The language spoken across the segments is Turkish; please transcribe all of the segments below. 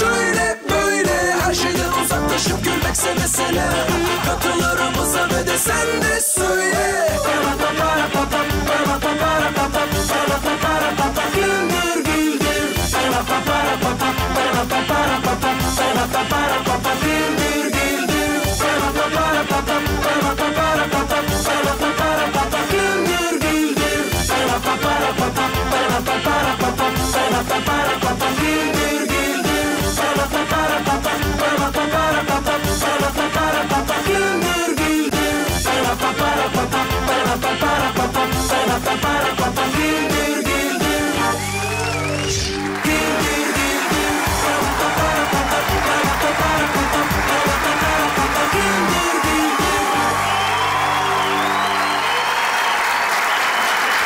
şöyle böyle Her şeyden uzaklaşıp gülmekse mesele. Katılarımıza ve de sen de söyle. Güldür güldür. Para para para para para para para para para para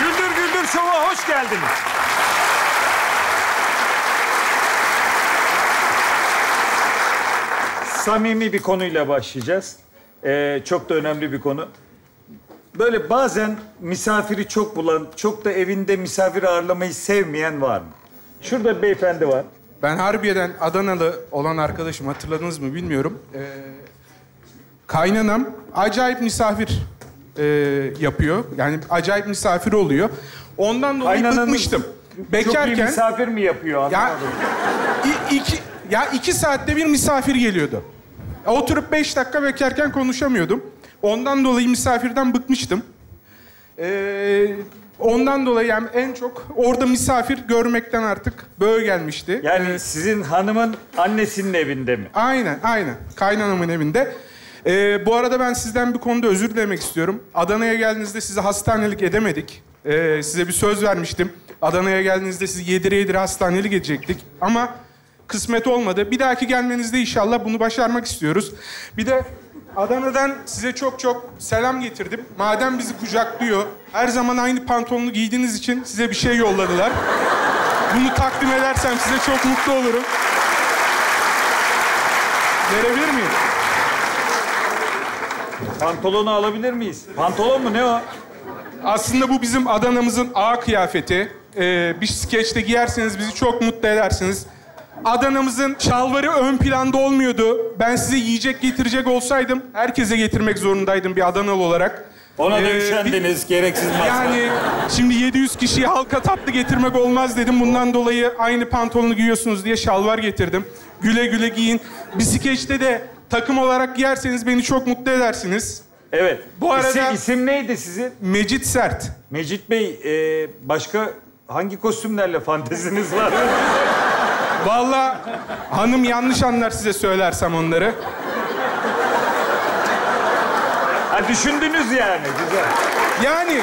güldür Güldür Şov'a hoş geldiniz. Samimi bir konuyla başlayacağız. Ee, çok da önemli bir konu. Böyle bazen misafiri çok bulan, çok da evinde misafir ağırlamayı sevmeyen var mı? Şurada bir beyefendi var. Ben Harbiye'den Adanalı olan arkadaşım hatırladınız mı bilmiyorum. Ee, kaynanam acayip misafir e, yapıyor. Yani acayip misafir oluyor. Ondan dolayı Kaynananız bıkmıştım. Çok iyi Bekarken misafir mi yapıyor ya anlamadım. i- iki ya iki saatte bir misafir geliyordu. Oturup beş dakika bekarken konuşamıyordum. Ondan dolayı misafirden bıkmıştım. Ee, ondan dolayı yani en çok orada misafir görmekten artık böyle gelmişti. Yani Ee, sizin hanımın annesinin evinde mi? Aynen, aynen. Kaynanamın evinde. Ee, bu arada ben sizden bir konuda özür dilemek istiyorum. Adana'ya geldiğinizde size hastanelik edemedik. Ee, size bir söz vermiştim. Adana'ya geldiğinizde sizi yedire yedire hastanelik edecektik. Ama kısmet olmadı. Bir dahaki gelmenizde inşallah bunu başarmak istiyoruz. Bir de Adana'dan size çok çok selam getirdim. Madem bizi kucaklıyor, her zaman aynı pantolonu giydiğiniz için size bir şey yolladılar. Bunu takdim edersem size çok mutlu olurum. Verebilir miyim? Pantolonu alabilir miyiz? Pantolon mu ne o? Aslında bu bizim Adana'mızın A kıyafeti. Ee, bir skeçte giyerseniz bizi çok mutlu edersiniz. Adana'mızın şalvarı ön planda olmuyordu. Ben size yiyecek getirecek olsaydım herkese getirmek zorundaydım bir Adanalı olarak. Ona da Ee, üşendiniz, gereksiz masraf. Yani şimdi 700 kişiye halka tatlı getirmek olmaz dedim. Bundan dolayı aynı pantolonu giyiyorsunuz diye şalvar getirdim. Güle güle giyin. Bir skeçte de takım olarak giyerseniz beni çok mutlu edersiniz. Evet. Bu arada- İsim, isim neydi sizin? Mecit Sert. Mecit Bey, e, başka hangi kostümlerle fanteziniz var? Vallahi hanım yanlış anlar size söylersem onları. ha düşündünüz yani, güzel. Yani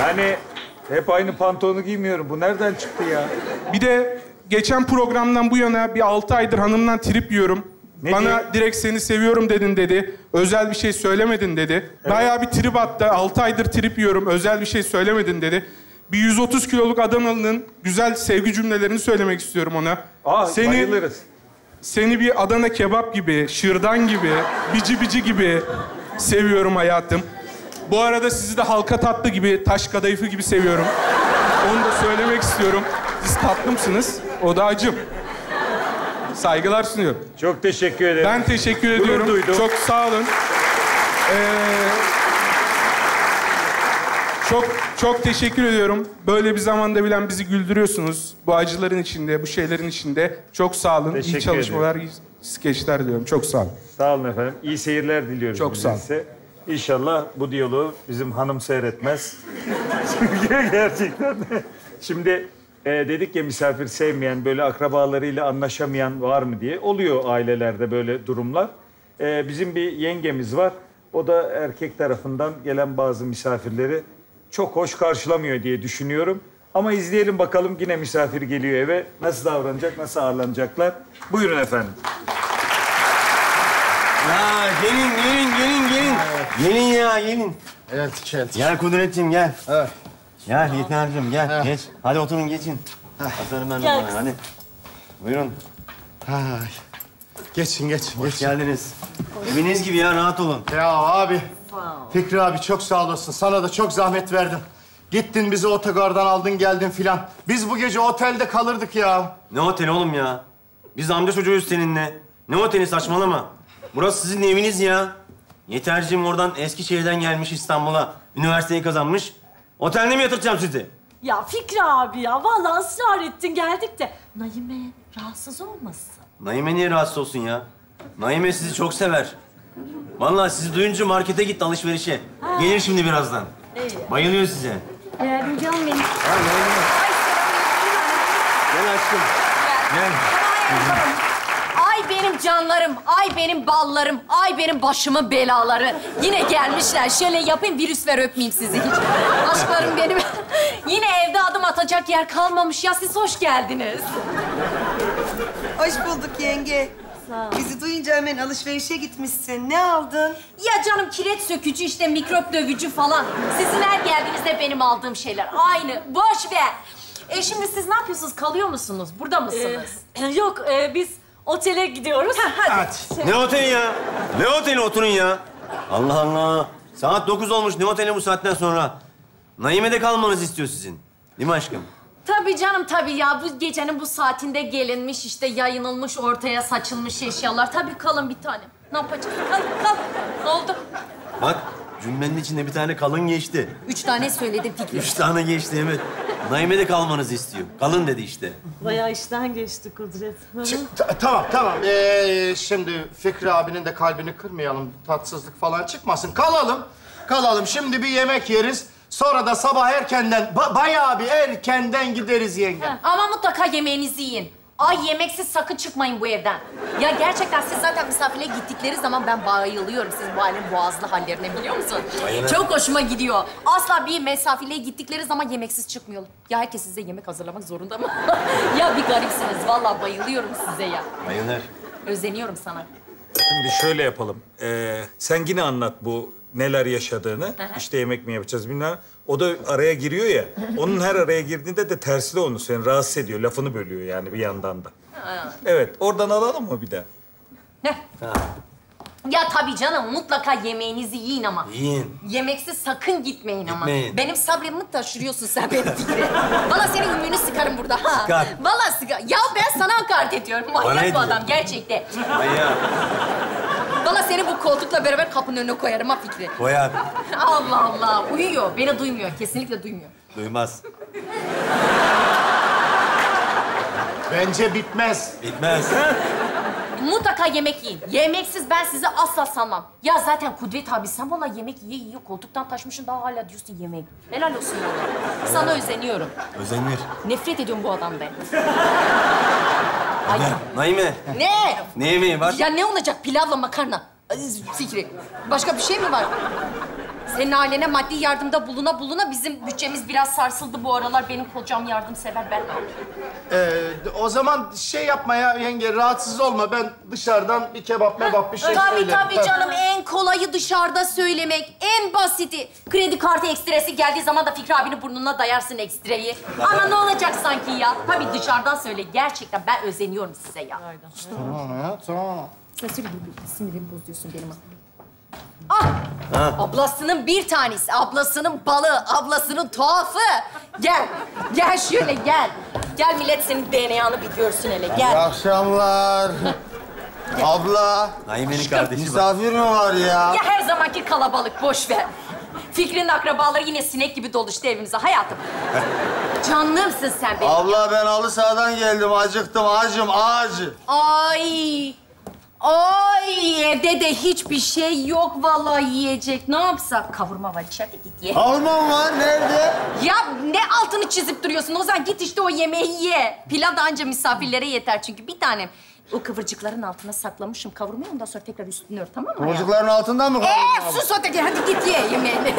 Yani hep aynı pantolonu giymiyorum. Bu nereden çıktı ya? bir de geçen programdan bu yana bir altı aydır hanımdan trip yiyorum. Ne Bana diyor? direkt seni seviyorum dedin dedi. Özel bir şey söylemedin dedi. Bayağı bir trip attı. Altı aydır trip yiyorum. Özel bir şey söylemedin dedi. Bir 130 kiloluk Adanalı'nın güzel sevgi cümlelerini söylemek istiyorum ona. Aa, seni, bayılırız. seni bir Adana kebap gibi, şırdan gibi, bici bici gibi seviyorum hayatım. Bu arada sizi de halka tatlı gibi, taş kadayıfı gibi seviyorum. Onu da söylemek istiyorum. Siz tatlımsınız, o da acım. Saygılar sunuyorum. Çok teşekkür ederim. Ben teşekkür Gurur ediyorum. duydum. Çok sağ olun. Ee, çok çok teşekkür ediyorum. Böyle bir zamanda bilen bizi güldürüyorsunuz. Bu acıların içinde, bu şeylerin içinde. Çok sağ olun. Teşekkür iyi çalışmalar, iyi skeçler diliyorum. Çok sağ olun. Sağ olun efendim. İyi seyirler diliyoruz. Çok sağ olun. size. İnşallah bu diyaloğu bizim hanım seyretmez. Çünkü gerçekten. Şimdi e, dedik ya misafir sevmeyen, böyle akrabalarıyla anlaşamayan var mı diye. Oluyor ailelerde böyle durumlar. E, bizim bir yengemiz var. O da erkek tarafından gelen bazı misafirleri çok hoş karşılamıyor diye düşünüyorum. Ama izleyelim bakalım yine misafir geliyor eve. Nasıl davranacak, nasıl ağırlanacaklar? Buyurun efendim. Ya gelin, gelin, gelin, gelin. Gelin ya, gelin. Geldik geldik. Gel Kudretciğim, gel. Evet. Gel Yeter'cim, gel. Ha. Geç. Hadi oturun, geçin. Atarım ben de Gel bana, hadi. Buyurun. Ay. Geçin geçin Hoş geçin. geldiniz. Eviniz gibi ya, rahat olun. Ya abi. Fikri abi çok sağ olasın. Sana da çok zahmet verdim. Gittin bizi otogardan aldın geldin filan. Biz bu gece otelde kalırdık ya. Ne otel oğlum ya? Biz amca çocuğuyuz seninle. Ne oteli saçmalama. Burası sizin eviniz ya. Yeterciğim oradan Eskişehir'den gelmiş İstanbul'a. Üniversiteyi kazanmış. Otelde mi yatıracağım sizi? Ya Fikri abi ya vallahi ısrar ettin geldik de Naime rahatsız olmasın. Naime niye rahatsız olsun ya? Naime sizi çok sever. Vallahi sizi duyunca markete gitti alışverişe. Gelir şimdi birazdan. İyi. Bayılıyor size. Ee, canım benim. Gel aşkım. Gel. Ay benim canlarım, ay benim ballarım, ay benim başımın belaları. Yine gelmişler. Şöyle yapayım, virüs ver öpmeyeyim sizi hiç. Aşklarım benim. Yine evde adım atacak yer kalmamış ya. Siz hoş geldiniz. Hoş bulduk yenge. Bizi duyunca hemen alışverişe gitmişsin. Ne aldın? Ya canım kireç sökücü işte mikrop dövücü falan. Sizin her geldiğinizde benim aldığım şeyler. Aynı. Boş ver. E şimdi siz ne yapıyorsunuz? Kalıyor musunuz? Burada mısınız? Ee, yok e, biz otele gidiyoruz. Hadi. Ne oteli ya? Ne oteli oturun ya? Allah Allah. Saat dokuz olmuş. Ne oteli bu saatten sonra? Naime'de kalmanızı istiyor sizin. Değil mi aşkım? Tabii canım tabii ya. Bu gecenin bu saatinde gelinmiş işte yayınılmış ortaya saçılmış eşyalar. Tabii kalın bir tane. Ne yapacağız? Kal, kal. Ne oldu? Bak cümlenin içinde bir tane kalın geçti. Üç tane söyledim Fikri. Üç tane geçti evet. Naime'de kalmanızı istiyor. Kalın dedi işte. Bayağı işten geçti Kudret. Ta- tamam tamam. Ee, şimdi Fikri abinin de kalbini kırmayalım. Tatsızlık falan çıkmasın. Kalalım. Kalalım. Şimdi bir yemek yeriz. Sonra da sabah erkenden, ba- bayağı bir erkenden gideriz yenge. Ama mutlaka yemeğinizi yiyin. Ay yemeksiz sakın çıkmayın bu evden. Ya gerçekten siz zaten misafirliğe gittikleri zaman ben bayılıyorum sizin bu halin boğazlı hallerine biliyor musun? Aynen. Çok hoşuma gidiyor. Asla bir misafirliğe gittikleri zaman yemeksiz çıkmıyorlar. Ya herkes size yemek hazırlamak zorunda mı? ya bir garipsiniz. Vallahi bayılıyorum size ya. Bayılır. Özeniyorum sana. Şimdi şöyle yapalım. Ee, sen yine anlat bu neler yaşadığını. İşte yemek mi yapacağız bilmem. O da araya giriyor ya. Onun her araya girdiğinde de tersi de onu seni rahatsız ediyor. Lafını bölüyor yani bir yandan da. Evet, oradan alalım mı bir de? Ne? Ya tabii canım mutlaka yemeğinizi yiyin ama. Yiyin. Yemeksiz sakın gitmeyin ama. Gitmeyin. Benim sabrımı taşırıyorsun sen benim Fikri. Valla senin ümünü sıkarım burada. Ha. Sıkar. Valla sıkar. Ya ben sana hakaret ediyorum. Bana Manyak bu adam gerçekten. Manyak. Valla seni bu koltukla beraber kapının önüne koyarım ha Fikri. Koyar. Allah Allah. Uyuyor. Beni duymuyor. Kesinlikle duymuyor. Duymaz. Bence bitmez. Bitmez. Mutlaka yemek yiyin. Yemeksiz ben sizi asla sanmam. Ya zaten Kudret abi sen valla yemek yiye yiye koltuktan taşmışsın daha hala diyorsun yemek. Helal olsun valla. Sana özeniyorum. Özenir. Nefret ediyorum bu adamdan. Ay. Naime. ne? Ne yemeği var? Ya ne olacak pilavla makarna? Fikri. Başka bir şey mi var? Senin ailene maddi yardımda buluna buluna bizim bütçemiz biraz sarsıldı bu aralar. Benim kocam yardımsever ben. Ee, o zaman şey yapma ya yenge, rahatsız olma. Ben dışarıdan bir kebap mebap bir şey tabii söylerim. tabii canım en kolayı dışarıda söylemek. En basiti. Kredi kartı ekstresi geldiği zaman da Fikri abinin burnuna dayarsın ekstreyi. Ama ne olacak sanki ya? Tabii dışarıdan söyle. Gerçekten ben özeniyorum size ya. Tamam ya, tamam. Sen söyle bir sinirimi bozuyorsun benim Ah! Ablasının bir tanesi, ablasının balı, ablasının tuhafı. Gel, gel şöyle gel. Gel millet senin DNA'nı bir görsün hele, İyi gel. akşamlar. Abla, Naime'nin kardeşi var. misafir mi var ya? Ya her zamanki kalabalık, boş ver. Fikri'nin akrabaları yine sinek gibi doluştu evimize hayatım. Canlımsın sen benim. Abla ben halı sahadan geldim, acıktım, acım, acı. Ay! Ay evde de hiçbir şey yok vallahi yiyecek. Ne yapsak? Kavurma var içeride git ye. Kavurma mı var? Nerede? Ya ne altını çizip duruyorsun? O zaman git işte o yemeği ye. Pilav da anca misafirlere yeter çünkü bir tanem. O kıvırcıkların altına saklamışım kavurmayı ondan sonra tekrar üstünü ört tamam mı? Çocukların altından mı kavurma? Ee, sus öteki hadi git ye yemeğini.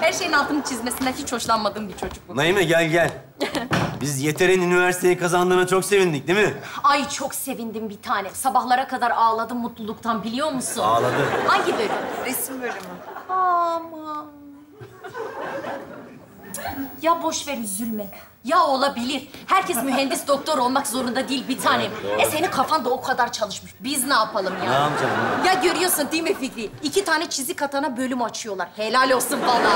Her şeyin altını çizmesinden hiç hoşlanmadığım bir çocuk bu. Naime gel gel. Biz Yeter'in üniversiteyi kazandığına çok sevindik değil mi? Ay çok sevindim bir tane. Sabahlara kadar ağladım mutluluktan biliyor musun? Ağladı. Hangi bölüm? Resim bölümü. Aman. Ya boş ver üzülme. Ya olabilir. Herkes mühendis doktor olmak zorunda değil bir tanem. E senin kafan da o kadar çalışmış. Biz ne yapalım ya? Ne yapacağım? Ya görüyorsun değil mi Fikri? İki tane çizik atana bölüm açıyorlar. Helal olsun bana.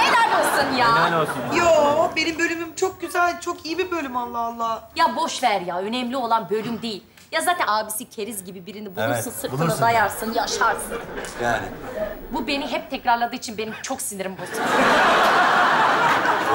Helal olsun ya. Helal olsun. Yo, benim bölümüm çok güzel, çok iyi bir bölüm Allah Allah. Ya boş ver ya. Önemli olan bölüm değil. Ya zaten abisi keriz gibi birini bulursun, Evet, sırtına bulursun. dayarsın, yaşarsın. Yani. Bu beni hep tekrarladığı için benim çok sinirim bozuldu.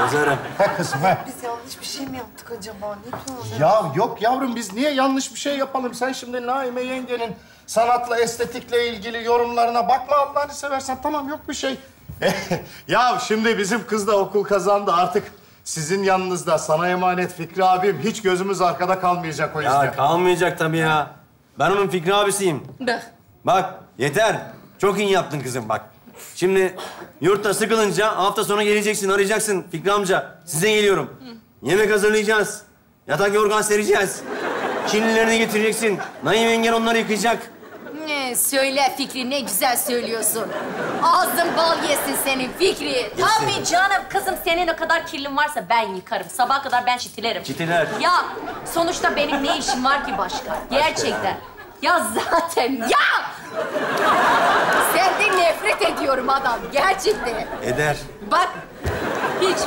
Bozarım. He kızım he. Biz yanlış bir şey mi yaptık acaba? Ne diyorsun? Ya yok yavrum biz niye yanlış bir şey yapalım? Sen şimdi Naime yengenin sanatla, estetikle ilgili yorumlarına bakma Allah'ını seversen. Tamam yok bir şey. ya şimdi bizim kız da okul kazandı artık. Sizin yanınızda sana emanet Fikri abim hiç gözümüz arkada kalmayacak o yüzden. Ya kalmayacak tabii ya. Ben onun Fikri abisiyim. Bıh. Bak yeter. Çok iyi yaptın kızım bak. Şimdi yurtta sıkılınca hafta sonu geleceksin, arayacaksın Fikri amca. Size geliyorum. Yemek hazırlayacağız. Yatak yorgan sereceğiz. Kirlilerini getireceksin. Naim yengen onları yıkayacak. Ne söyle Fikri, ne güzel söylüyorsun. Ağzın bal yesin senin Fikri. Tabii canım kızım senin o kadar kirlin varsa ben yıkarım. Sabaha kadar ben çitilerim. Çitiler. Ya sonuçta benim ne işim var ki başka? Gerçekten. Ya zaten ya! Senden nefret ediyorum adam. Gerçekten. Eder. Bak hiç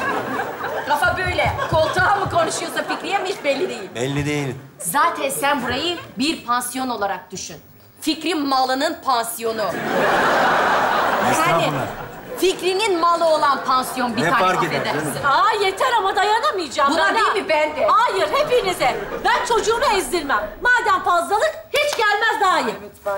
kafa böyle. Koltuğa mı konuşuyorsa Fikriye mi hiç belli değil. Belli değil. Zaten sen burayı bir pansiyon olarak düşün. Fikri malının pansiyonu. Yani Estağfurullah. Fikrinin malı olan pansiyon bir Ne tane fark eder, affedersin. değil? Aa yeter ama dayanamayacağım. Buna ben değil ha. mi ben de? Hayır hepinize. Ben çocuğumu ezdirmem. Madem fazlalık hiç gelmez daha iyi.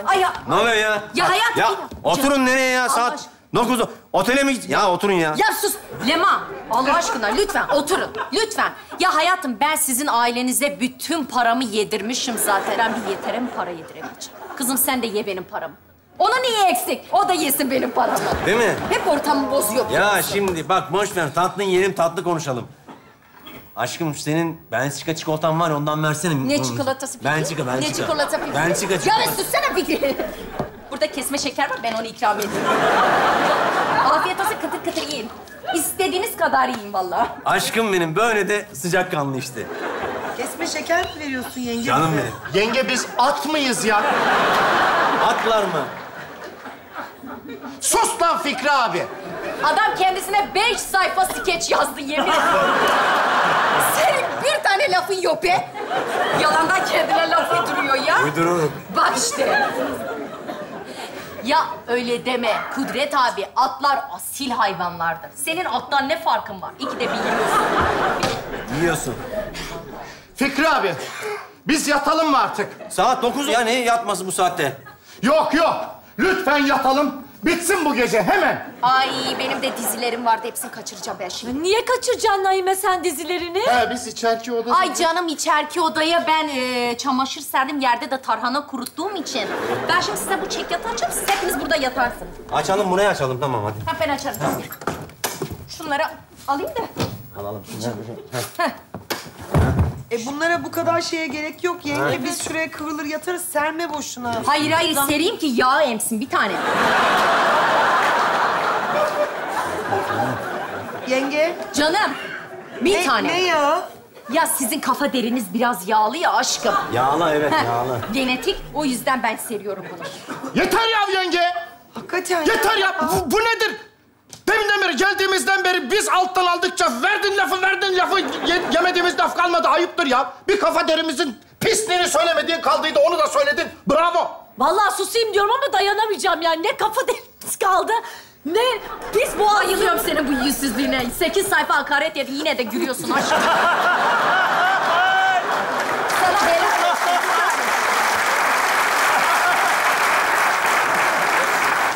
Ay ya, Ne oluyor ya? Ya hayat- Ya oturun nereye ya? Allah Saat aşkına. 9. Otele mi git? Ya oturun ya. ya sus. Leman, Allah aşkına lütfen oturun. Lütfen. Ya hayatım ben sizin ailenize bütün paramı yedirmişim zaten. Ben bir yetere mi para yediremeyeceğim? Kızım sen de ye benim paramı. Ona niye eksik? O da yesin benim paramı. Değil mi? Hep ortamı bozuyor. Ya şimdi bak boş ver. Tatlı yiyelim, tatlı konuşalım. Aşkım senin Belçika çikolatan var ya ondan versene. Ne çikolatası Fikri? Belçika, Belçika. Ne çikolata Fikri? Belçika Ya çikolata. bir sussana Fikri. Burada kesme şeker var, ben onu ikram edeyim. Afiyet olsun, kıtır kıtır yiyin. İstediğiniz kadar yiyin vallahi. Aşkım benim böyle de sıcakkanlı işte. Kesme şeker mi veriyorsun yenge? Canım benim. Yenge biz at mıyız ya? Atlar mı? Sus lan Fikri abi. Adam kendisine beş sayfa skeç yazdı yemin ediyorum. Senin bir tane lafın yok be. Yalandan kendine laf uyduruyor ya. Uydururum. Bak işte. Ya öyle deme Kudret abi. Atlar asil hayvanlardır. Senin attan ne farkın var? İki de biliyorsun. Yiyorsun. Fikri abi biz yatalım mı artık? Saat 9 ya ne yatması bu saatte? Yok yok. Lütfen yatalım. Bitsin bu gece hemen. Ay benim de dizilerim vardı. Hepsini kaçıracağım ben şimdi. Niye kaçıracaksın Naime sen dizilerini? He biz içerki odada... Ay canım içerki odaya ben e, çamaşır serdim. Yerde de tarhana kuruttuğum için. Ben şimdi size bu çekyatı açayım. Siz hepiniz burada yatarsınız. Açalım buraya açalım tamam hadi. Ha, ben açarım. Şunları alayım da. Alalım. E bunlara bu kadar şeye gerek yok yenge. Biz şuraya kıvrılır yatarız. Serme boşuna. Hayır hayır sereyim ki yağ emsin bir tane. Yenge. Canım bir Ne, tane. ne ya? Ya sizin kafa deriniz biraz yağlı ya aşkım. Yağla evet Heh, yağla. Genetik o yüzden ben seriyorum bunu. Yeter ya yenge. Hakikaten. Yeter ya. Bu, bu nedir? Deminden beri geldiğimizden beri biz alttan aldıkça verdin lafı verdin lafı ye- yemediğimiz laf kalmadı ayıptır ya. Bir kafa derimizin pisliğini söylemediğin kaldıydı onu da söyledin. Bravo. Vallahi susayım diyorum ama dayanamayacağım yani. Ne kafa derimiz kaldı. Ne pis boğazım. Bayılıyorum senin bu yüzsüzlüğüne. Sekiz sayfa hakaret yedi yine de gülüyorsun aşkım.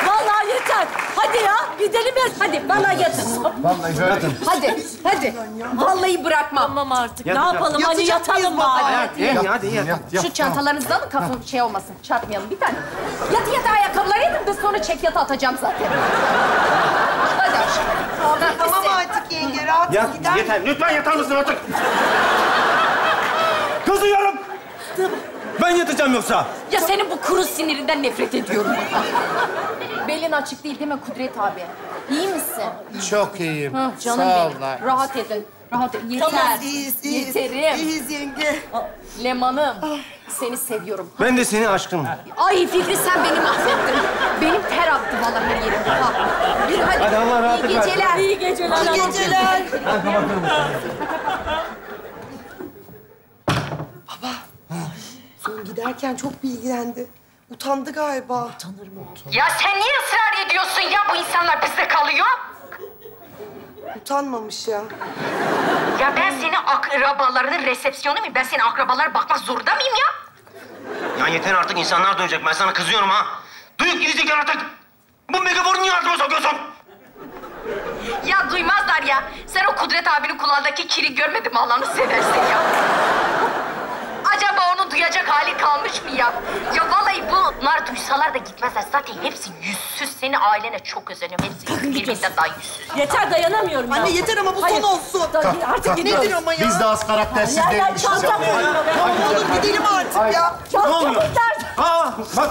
Vallahi yeter. Hadi ya gidelim ya. Hadi bana yatın. Vallahi böyle. Hadi, hadi. Vallahi bırakmam. Tamam artık. Yat, ne yat. yapalım? Hadi Yatacak mıyız yatalım baba? bari. Hadi. İyi hadi yat. Yat, yat. Şu çantalarınızı alın kafam şey olmasın. Çarpmayalım bir tane. Yatı yatı ayakkabıları yedim de sonra çek yatı atacağım zaten. Hadi aşkım. Tamam artık yenge. Rahat Ya gider. Yeter. Lütfen yatar mısın artık? Kızıyorum. Ben yatacağım yoksa. Ya senin bu kuru sinirinden nefret ediyorum. Belin açık değil değil mi Kudret abi? İyi misin? Çok iyiyim. Hı, canım Sağ ol benim. lan. Rahat edin. Rahat edin. Yeter. Tamam iyiyiz iyiyiz. Yeterim. İyiyiz yenge. Leman'ım. Seni seviyorum. Ben de seni aşkım. Ay Fikri sen beni mahvettin. Benim ter aktı vallahi her yerimde. Ha. Yürü hadi. Hadi Allah rahatlık İyi versin. geceler. İyi geceler. İyi geceler. Son Giderken çok bilgilendi. Utandı galiba. Ya sen niye ısrar ediyorsun ya bu insanlar bizde kalıyor? Utanmamış ya. Ya ben senin akrabalarının resepsiyonu muyum? Ben senin akrabalara bakmak zorunda mıyım ya? Ya yeter artık insanlar duyacak. Ben sana kızıyorum ha. Duyup gidecek artık. Bu megafonu niye altıma sokuyorsun? Ya duymazlar ya. Sen o Kudret abinin kulağındaki kiri görmedin mi Allah'ını seversen ya? Acaba onu duyacak hali kalmış mı ya? Ya vallahi bunlar duysalar da gitmezler. Zaten hepsi yüzsüz. Seni ailene çok özeniyorum. Hepsi birbirinden daha yüzsüz. Yeter dayanamıyorum ya. Anne yeter ama bu Hayır. son olsun. Da- Artık gidiyoruz. Nedir ama ya? Biz de az karaktersiz Ya, ya, değilmişiz. çantam ya. yanıyor be. Tamam olur gidelim artık ya. Çantamı nerede? Aa bak.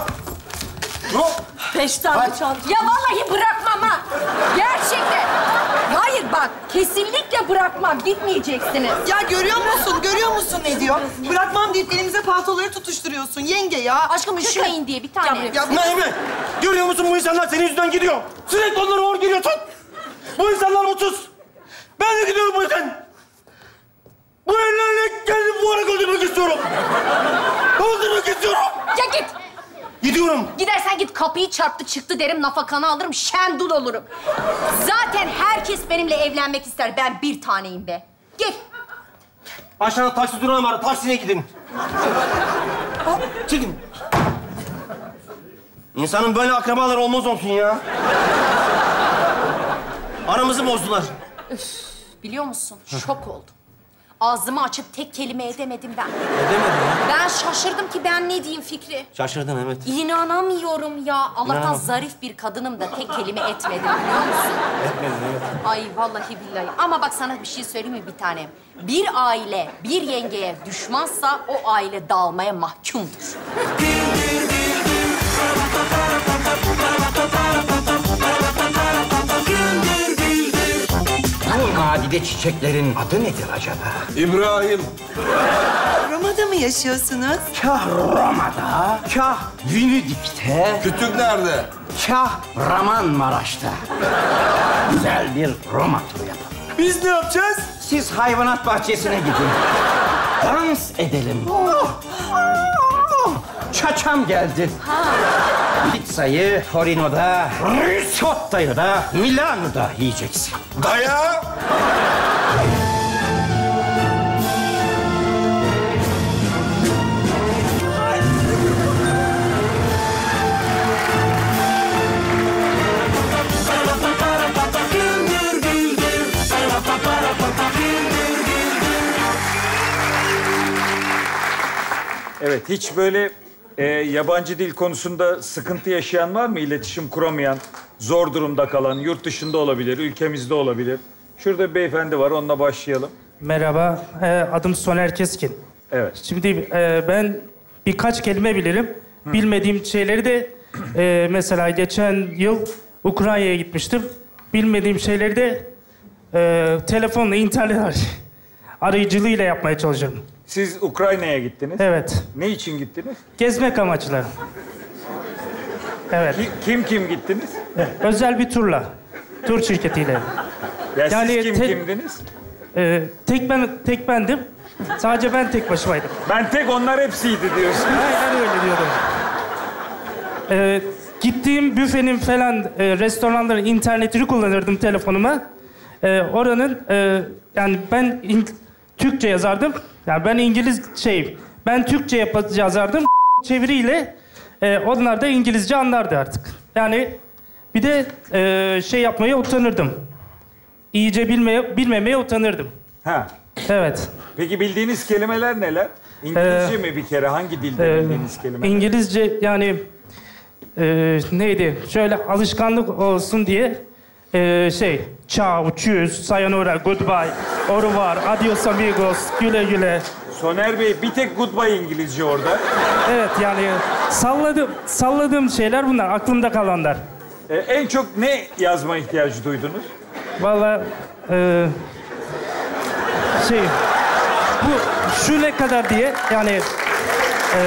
Beş tane çanta. Ya vallahi bırakmam ha. Gerçekten. Bak, kesinlikle bırakmam. Gitmeyeceksiniz. Ya görüyor musun? Görüyor musun ne diyor? Bırakmam deyip elimize paltoları tutuşturuyorsun yenge ya. Aşkım üşümeyin diye bir tane. Ya Naime, görüyor musun bu insanlar senin yüzünden gidiyor. Sürekli onları hor geliyorsun. Bu insanlar mutsuz. Ben de gidiyorum bu yüzden. Bu ellerle kendimi bu ara öldürmek istiyorum. Öldürmek istiyorum. Ya git. Gidiyorum. Gidersen git kapıyı çarptı çıktı derim nafakanı alırım şendul olurum. Zaten herkes benimle evlenmek ister. Ben bir taneyim be. Gel. Aşağıda taksi durağı var. Taksiye gidin. Çıkın. İnsanın böyle akrabaları olmaz olsun ya. Aramızı bozdular. Biliyor musun? Şok oldum. Ağzımı açıp tek kelime edemedim ben. Edemedim ya. Ben şaşırdım ki ben ne diyeyim Fikri. Şaşırdın evet. İnanamıyorum ya. Allah'tan İnanamam. zarif bir kadınım da tek kelime etmedim biliyor musun? Etmedin evet. Ay vallahi billahi. Ama bak sana bir şey söyleyeyim mi bir tanem? Bir aile bir yengeye düşmansa o aile dağılmaya mahkumdur. Nadide çiçeklerin adı nedir acaba? İbrahim. Roma'da mı yaşıyorsunuz? Kah Roma'da, kah Venedik'te, Kütük nerede? kah Ramanmaraş'ta. Güzel bir Roma turu yapalım. Biz ne yapacağız? Siz hayvanat bahçesine gidin. Dans edelim. Oh, oh. Çaçam geldi. Pizzayı Torino'da, risottoyu da Milano'da yiyeceksin. Daya. Evet, hiç böyle e, yabancı dil konusunda sıkıntı yaşayan var mı? İletişim kuramayan, zor durumda kalan, yurt dışında olabilir, ülkemizde olabilir. Şurada bir beyefendi var, onunla başlayalım. Merhaba, e, adım Soner Keskin. Evet. Şimdi e, ben birkaç kelime bilirim. Bilmediğim şeyleri de e, mesela geçen yıl Ukrayna'ya gitmiştim. Bilmediğim şeyleri de e, telefonla, internet ar- arayıcılığıyla yapmaya çalışıyorum. Siz Ukrayna'ya gittiniz. Evet, Ne için gittiniz? gezmek amaçlı. Evet, Ki- Kim kim gittiniz? özel bir turla, tur şirketiyle. Ya Yani siz kim te- kimdiniz? E, tek ben tek bendim. Sadece ben tek başımaydım. Ben tek onlar hepsiydi diyorsun. Aynen öyle diyordum. Ee, gittiğim büfenin falan e, restoranların internetini kullanırdım telefonuma. Ee, oranın e, yani ben İng- Türkçe yazardım. Yani ben İngiliz şey ben Türkçe yap- yazardım çeviriyle e, onlar da İngilizce anlardı artık. Yani bir de e, şey yapmaya utanırdım. İyice bilmeye bilmemeye utanırdım. Ha. Evet. Peki bildiğiniz kelimeler neler? İngilizce mi bir kere? Hangi dilde Ee, bildiğiniz kelimeler? İngilizce yani e, neydi? Şöyle alışkanlık olsun diye e, şey ciao, tschüss, sayonara, goodbye, au revoir, adios amigos, güle güle. Soner Bey bir tek goodbye İngilizce orada. Evet yani salladım, salladığım şeyler bunlar, aklımda kalanlar. Ee, en çok ne yazma ihtiyacı duydunuz? Vallahi e, şey bu şu ne kadar diye yani e,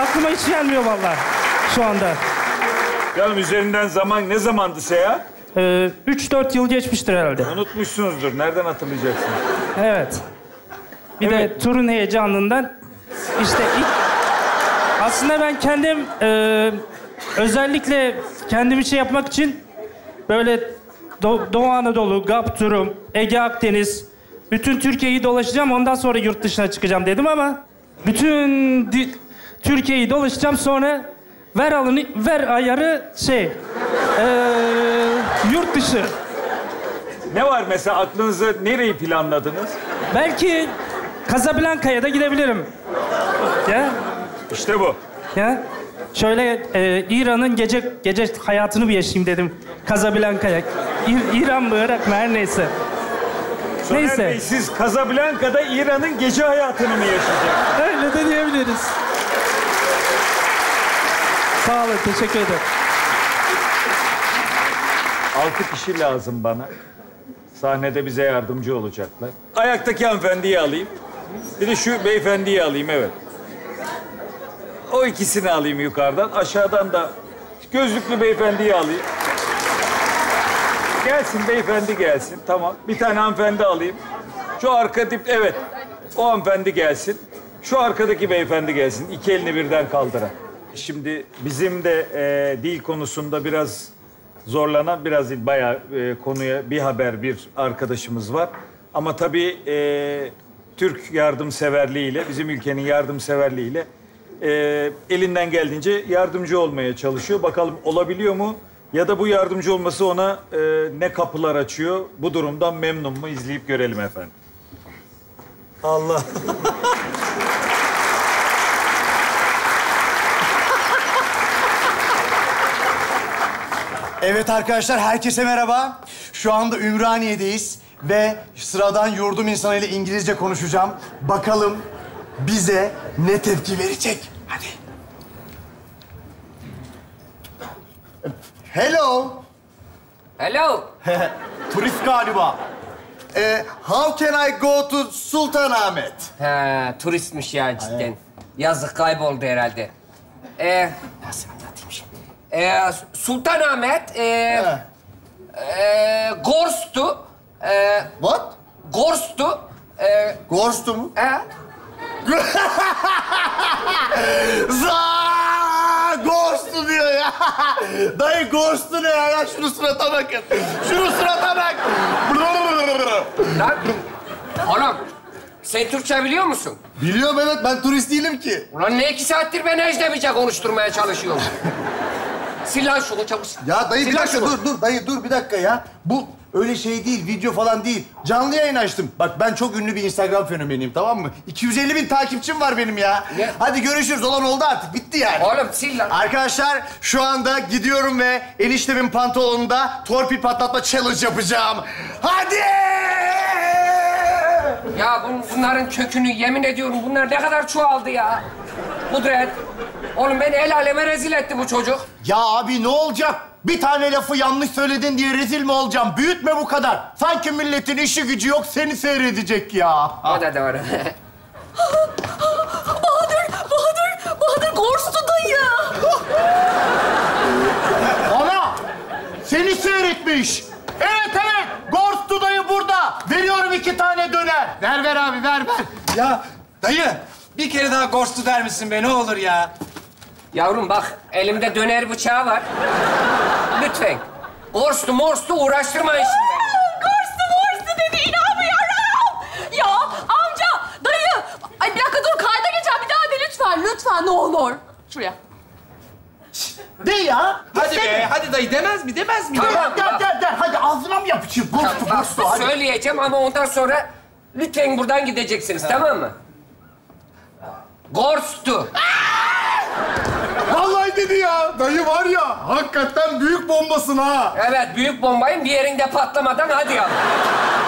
aklıma hiç gelmiyor vallahi şu anda. Canım üzerinden zaman ne zamandı seyahat? Ee, 3-4 yıl geçmiştir herhalde. Unutmuşsunuzdur. Nereden hatırlayacaksınız? Evet. Bir Evet. de turun heyecanından işte ilk, Aslında ben kendim e, özellikle kendimi şey yapmak için böyle Do- Doğu Anadolu, Gapturum, Ege Akdeniz, bütün Türkiye'yi dolaşacağım. Ondan sonra yurt dışına çıkacağım dedim ama bütün di- Türkiye'yi dolaşacağım sonra ver alını ver ayarı şey e, yurt dışı. Ne var mesela aklınızda nereyi planladınız? Belki Casablanca'ya da gidebilirim. Ya İşte bu. ya şöyle e, İran'ın gece gece hayatını bir yaşayayım dedim Casablanca'ya. İ- İran mı Irak mı her neyse. Soner Neyse. Bey, siz Casablanca'da İran'ın gece hayatını mı yaşayacaksınız? Öyle de diyebiliriz. Sağ olun, teşekkür ederim. Altı kişi lazım bana. Sahnede bize yardımcı olacaklar. Ayaktaki hanımefendiyi alayım. Bir de şu beyefendiyi alayım, evet. O ikisini alayım yukarıdan. Aşağıdan da gözlüklü beyefendiyi alayım. Gelsin beyefendi gelsin. Tamam. Bir tane hanımefendi alayım. Şu arka dip, evet. O hanımefendi gelsin. Şu arkadaki beyefendi gelsin. İki elini birden kaldıran. Şimdi bizim de e, dil konusunda biraz zorlanan, biraz değil, bayağı e, konuya bir haber bir arkadaşımız var. Ama tabii e, Türk yardımseverliğiyle, bizim ülkenin yardımseverliğiyle e, elinden geldiğince yardımcı olmaya çalışıyor. Bakalım olabiliyor mu? Ya da bu yardımcı olması ona e, ne kapılar açıyor? Bu durumdan memnun mu? İzleyip görelim efendim. Allah. Evet arkadaşlar, herkese merhaba. Şu anda Ümraniye'deyiz ve sıradan yurdum insanıyla İngilizce konuşacağım. Bakalım bize ne tepki verecek? Hadi. Hello. Hello. Turist galiba. Ee, how can I go to Sultanahmet? He, turistmiş ya cidden. Yazık kayboldu herhalde. Ee, nasıl? Ee, Sultanahmet, e, e, Gorstu, e, What? Gorstu, e, Gorstu mu? e, Za Ghost'u diyor ya. Dayı Ghost'u ne ya? ya? Şunu surata bakın. Şunu surata bak. lan, oğlum, sen Türkçe biliyor musun? Biliyorum evet ben turist değilim ki. Ulan ne iki saattir beni ecnebice konuşturmaya çalışıyorum. Sil lan şunu çabuk. Ya dayı bir dakika şunu. dur dur dayı dur bir dakika ya. Bu öyle şey değil video falan değil. Canlı yayın açtım. Bak ben çok ünlü bir Instagram fenomeniyim tamam mı? 250 bin takipçim var benim ya. Ne? Hadi görüşürüz olan oldu artık bitti yani. Oğlum sil lan. Arkadaşlar şu anda gidiyorum ve eniştemin pantolonunda torpil patlatma challenge yapacağım. Hadi! Ya bun, bunların kökünü yemin ediyorum bunlar ne kadar çoğaldı ya. Kudret. Oğlum beni el aleme rezil etti bu çocuk. Ya abi ne olacak? Bir tane lafı yanlış söyledin diye rezil mi olacağım? Büyütme bu kadar. Sanki milletin işi gücü yok seni seyredecek ya. O da doğru. Bahadır, Bahadır, Bahadır Gorstu dayı. Ana! Seni seyretmiş. Evet evet. Gorstu dayı burada. Veriyorum iki tane döner. Ver ver abi ver ver. Ya dayı bir kere daha Ghost'u der misin be ne olur ya? Yavrum bak elimde döner bıçağı var. Lütfen. Morstu morstu uğraştırmayın şimdi beni. Gorstu morstu dedi, inanmıyorum. Ya amca, dayı. Ay bir dakika dur, kayda geçeceğim. Bir daha de lütfen, lütfen ne olur. Şuraya. De ya. Hadi be hadi dayı demez mi demez mi? Tamam, bak. gel gel. Hadi ağzına mı yapışır? Tamam, gorstu hadi. söyleyeceğim ama ondan sonra lütfen buradan gideceksiniz tamam mı? Gorstu. Vallahi dedi ya. Dayı var ya. Hakikaten büyük bombasın ha. Evet büyük bombayın bir yerinde patlamadan hadi ya.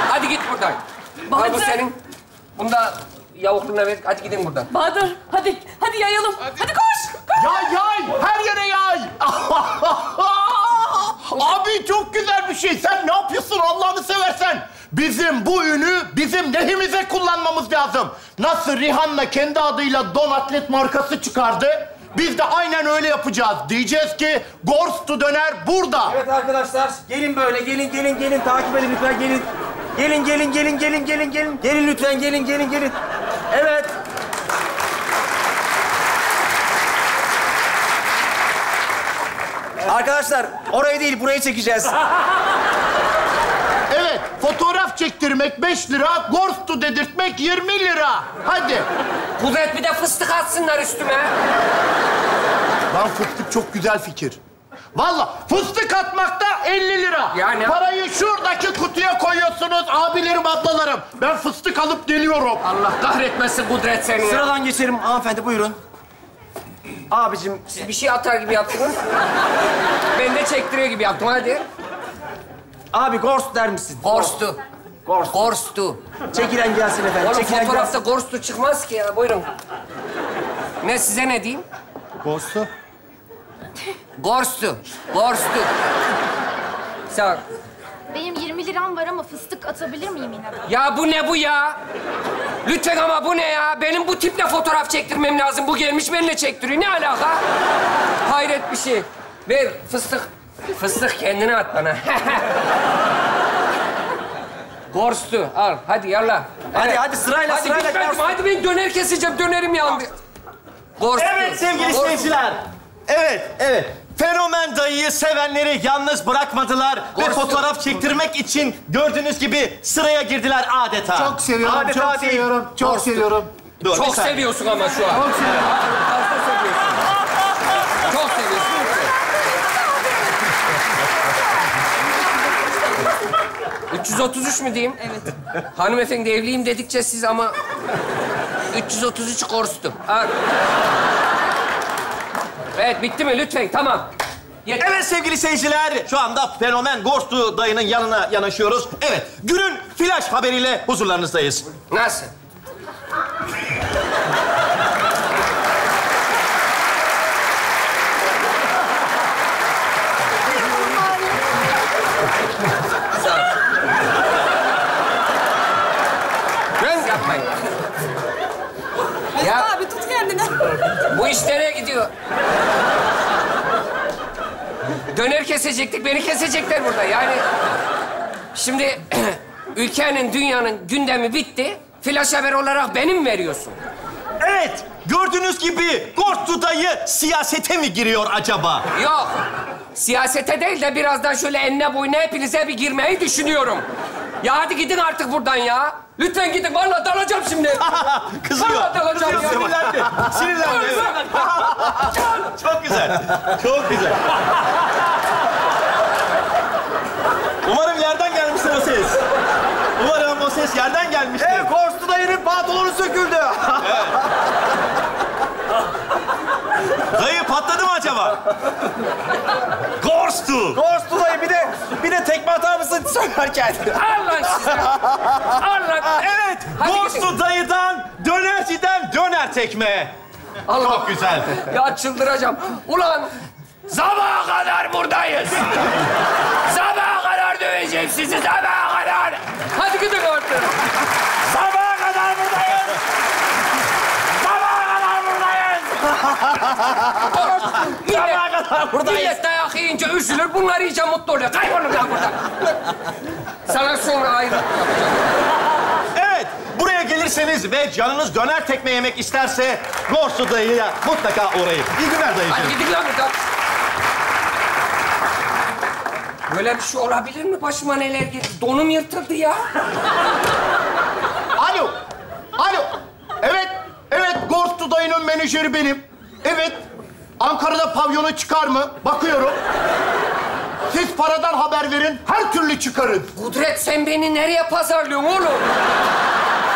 Hadi git buradan. Al bu senin. Bunda yavukluğuna ver. Hadi gidin buradan. Bahadır, hadi, hadi yayalım. Hadi, koş. koş. Ya yay! Her yere yay! Abi çok güzel bir şey. Sen ne yapıyorsun Allah'ını seversen? Bizim bu ünü bizim lehimize kullanmamız lazım. Nasıl Rihanna kendi adıyla Don Atlet markası çıkardı? Biz de aynen öyle yapacağız. Diyeceğiz ki Gorstu döner burada. Evet arkadaşlar gelin böyle gelin gelin gelin takip edin lütfen gelin. Gelin, gelin, gelin, gelin, gelin, gelin. Gelin lütfen, gelin, gelin, gelin. Evet. Arkadaşlar, orayı değil, burayı çekeceğiz. Evet, fotoğraf çektirmek 5 lira, gorstu dedirtmek 20 lira. Hadi. Kudret bir de fıstık atsınlar üstüme. Lan fıstık çok güzel fikir. Vallahi fıstık atmakta 50 lira. Yani- Parayı şuradaki kutuya koyuyorsunuz abilerim, ablalarım. Ben fıstık alıp geliyorum. Allah kahretmesin Kudret seni ya. Sıradan geçelim hanımefendi buyurun. Abicim Siz bir şey atar gibi yaptınız. ben de çektiriyor gibi yaptım. Hadi. abi Ghost der misin? Gorstu. Ghost. Gorstu. Çekilen gelsin efendim. Oğlum Çekilen fotoğrafta gelsin. Gorstu çıkmaz ki ya. Buyurun. Ne size ne diyeyim? Ghost'u? Gorstu. Gorstu. Sağ ol. Benim 20 liram var ama fıstık atabilir miyim yine? Ya bu ne bu ya? Lütfen ama bu ne ya? Benim bu tiple fotoğraf çektirmem lazım. Bu gelmiş benimle çektiriyor. Ne alaka? Hayret bir şey. Ver fıstık. Fıstık kendine at bana. Gorstu al. Hadi yallah. Hadi, hadi, sırayla, hadi, sırayla bitmedim. Gorstu. Hadi ben döner keseceğim. Dönerim yandı. Gorstu. Evet sevgili Gorstu. seyirciler. Evet, evet. Fenomen dayıyı sevenleri yalnız bırakmadılar ve fotoğraf çektirmek için gördüğünüz gibi sıraya girdiler adeta. Çok seviyorum, Adeta çok değil. seviyorum, çok Gorstu. seviyorum. Dur, bir Çok saniye. seviyorsun ama şu an. Çok seviyorum. Fazla seviyorsun. Çok seviyorsun. ...333 mü diyeyim? Evet. Hanımefendi evliyim dedikçe siz ama... ...333 korstu. Al. Evet, bitti mi? Lütfen, tamam. Yeter. Evet sevgili seyirciler, şu anda fenomen Gorstu dayının yanına yanaşıyoruz. Evet, günün flash haberiyle huzurlarınızdayız. Nasıl? Sağ ol. Ben yapmayın. Ya Abi tut kendini. Bu iş nereye gidiyor? Döner kesecektik, beni kesecekler burada. Yani şimdi ülkenin, dünyanın gündemi bitti. Flash haber olarak benim veriyorsun? Evet, gördüğünüz gibi Gorstu dayı siyasete mi giriyor acaba? Yok. Siyasete değil de birazdan şöyle enine boyuna hepinize bir girmeyi düşünüyorum. Ya hadi gidin artık buradan ya. Lütfen gidin. Vallahi dalacağım şimdi. Kızıyor. Vallahi dalacağım ya. Sinirlendi. Sinirlendi. Çok güzel. Çok güzel. Umarım yerden gelmiştir o ses. Umarım o ses yerden gelmiştir. Evet Ghost dayının pantolonu söküldü. Dayı patladı mı acaba? Gorstu. Ghost dayı bir de bir de tekme atar mısın söylerken? Al lan size. Al lan. Evet, Hadi Gorstu dayıdan dönerciden döner tekme. Allah. Çok güzel. Ya çıldıracağım. Ulan sabaha kadar buradayız. sabaha kadar döveceğim sizi sabaha kadar. Hadi gidin artık. Sabaha kadar buradayız. Sabaha kadar buradayız. Millet dayak yiyince üzülür. Bunlar iyice mutlu oluyor. Kaybolun lan buradan. Sana sonra ayrı. Evet, buraya gelirseniz ve canınız döner tekme yemek isterse Gorsu dayıya mutlaka uğrayın. İyi günler Hadi dayıcığım. gidin lan buradan. Böyle bir şey olabilir mi? Başıma neler geldi? Donum yırtıldı ya. Alo. Alo. Dayının menajeri benim. Evet. Ankara'da pavyona çıkar mı? Bakıyorum. Siz paradan haber verin. Her türlü çıkarın. Kudret sen beni nereye pazarlıyorsun oğlum?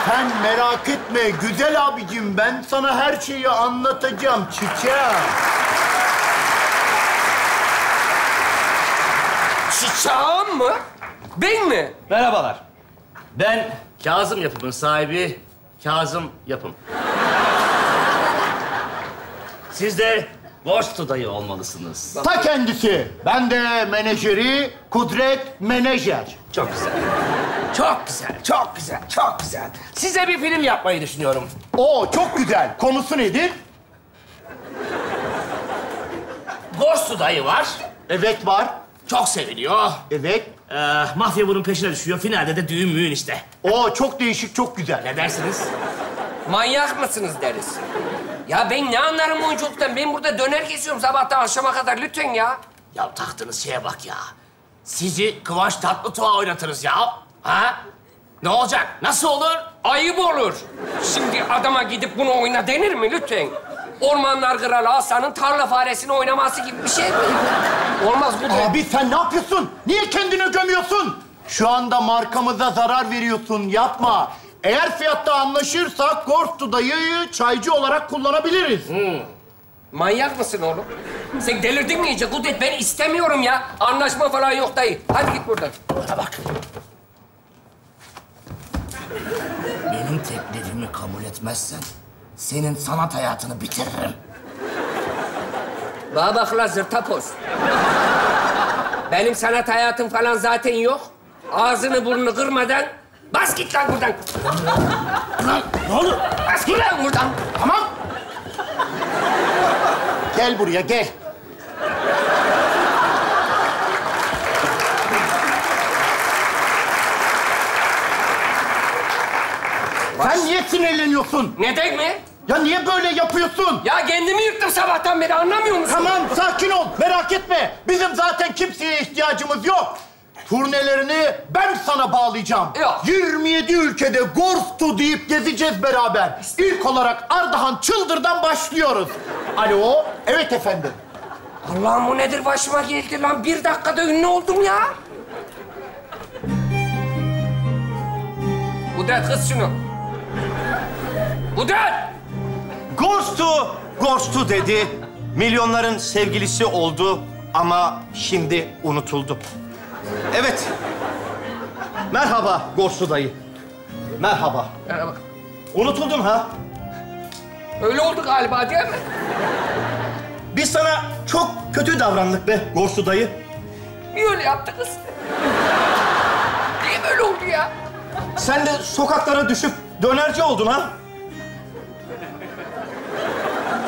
Sen merak etme güzel abicim. Ben sana her şeyi anlatacağım çiçeğim. Çiçeğim mı? Ben mi? Merhabalar. Ben Kazım Yapım'ın sahibi Kazım Yapım. Siz de Ghost dayı olmalısınız. Ta kendisi. Ben de menajeri Kudret Menajer. Çok güzel. Çok güzel, çok güzel, çok güzel. Size bir film yapmayı düşünüyorum. Oo çok güzel. Konusu nedir? Ghost dayı var. Evet var. Çok seviliyor. Evet. Ee, mafya bunun peşine düşüyor. Finalde de düğün müğün işte. Oo çok değişik, çok güzel. Ne dersiniz? Manyak mısınız deriz. Ya ben ne anlarım oyunculuktan? Ben burada döner kesiyorum sabahtan akşama kadar lütfen ya. Ya taktığınız şeye bak ya. Sizi Kıvanç Tatlıtuğ'a oynatırız ya. Ha? Ne olacak? Nasıl olur? Ayıp olur. Şimdi adama gidip bunu oyna denir mi lütfen? Ormanlar Kralı Hasan'ın tarla faresini oynaması gibi bir şey mi? Olmaz bu da. Abi sen ne yapıyorsun? Niye kendini gömüyorsun? Şu anda markamıza zarar veriyorsun. Yapma. Eğer fiyatta anlaşırsak Gorstu dayıyı çaycı olarak kullanabiliriz. Manyak mısın oğlum? Sen delirdin mi iyice Kudret? Ben istemiyorum ya. Anlaşma falan yok dayı. Hadi git buradan. Bana bak. Benim teklifimi kabul etmezsen senin sanat hayatını bitiririm. Bana bak la zırtapoz. Benim sanat hayatım falan zaten yok. Ağzını burnunu kırmadan bas git lan buradan. Lan ne olur? Bas git lan buradan. Tamam. Gel buraya gel. Sen niye sinirleniyorsun? Neden mi? Ya niye böyle yapıyorsun? Ya kendimi yırttım sabahtan beri anlamıyor musun? Tamam sakin ol merak etme. Bizim zaten kimseye ihtiyacımız yok. Turnelerini ben sana bağlayacağım. Yok. 27 ülkede Gorstu deyip gezeceğiz beraber. İlk olarak Ardahan Çıldır'dan başlıyoruz. Alo, evet efendim. Allah'ım bu nedir başıma geldi lan? Bir dakikada ünlü oldum ya. Kudret kız şunu. Kudret! Gorstu, Gorstu dedi. Milyonların sevgilisi oldu ama şimdi unutuldu. Evet. Merhaba Gorstu dayı. Merhaba. Merhaba. Unutuldun ha? Öyle oldu galiba değil mi? Biz sana çok kötü davrandık be Gorstu dayı. Niye öyle yaptı kız? Niye böyle oldu ya? Sen de sokaklara düşüp dönerci oldun ha?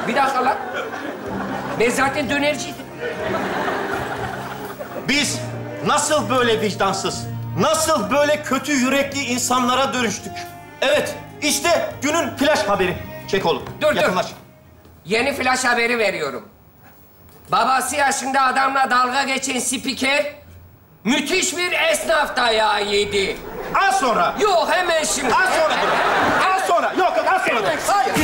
Bir dakika lan. Ben zaten dönerciydim. Biz nasıl böyle vicdansız, nasıl böyle kötü yürekli insanlara dönüştük? Evet, işte günün flash haberi. Çek oğlum, Dur, yakınlaş. dur. Yeni flash haberi veriyorum. Babası yaşında adamla dalga geçen spiker müthiş bir esnaf dayağı yedi. Az sonra. Yok hemen şimdi. Az sonra dur. Az sonra. Yok yok az sonra. Hayır.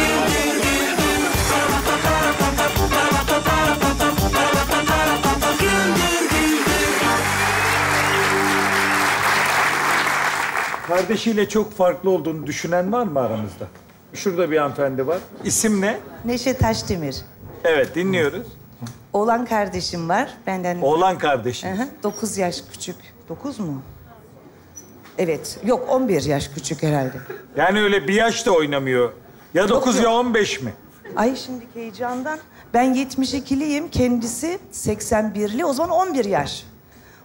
Kardeşiyle çok farklı olduğunu düşünen var mı aramızda? Şurada bir hanımefendi var. İsim ne? Neşe Taşdemir. Evet, dinliyoruz. Oğlan kardeşim var. Benden Oğlan kardeşim. Hı, 9 yaş küçük. 9 mu? Evet. Yok 11 yaş küçük herhalde. Yani öyle bir yaş da oynamıyor. Ya 9 ya 15 mi? Ay şimdiki heyecandan ben 72'liyim. Kendisi 81'li. O zaman 11 yaş.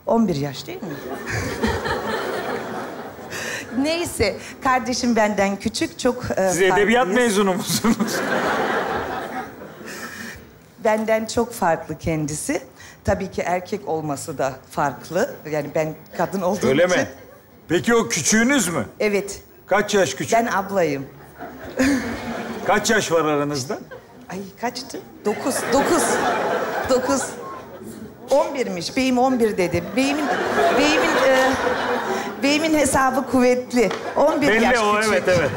11 yaş değil mi? Neyse. Kardeşim benden küçük. Çok e, Siz edebiyat farklıyız. mezunu musunuz? Benden çok farklı kendisi. Tabii ki erkek olması da farklı. Yani ben kadın olduğum Öyle için. mi? Peki o küçüğünüz mü? Evet. Kaç yaş küçük? Ben ablayım. Kaç yaş var aranızda? Ay kaçtı? Dokuz, dokuz. Dokuz. On birmiş. Beyim on bir dedi. Beyimin, beyimin, e, beyimin hesabı kuvvetli. On bir yaş Belli o, küçük. evet evet.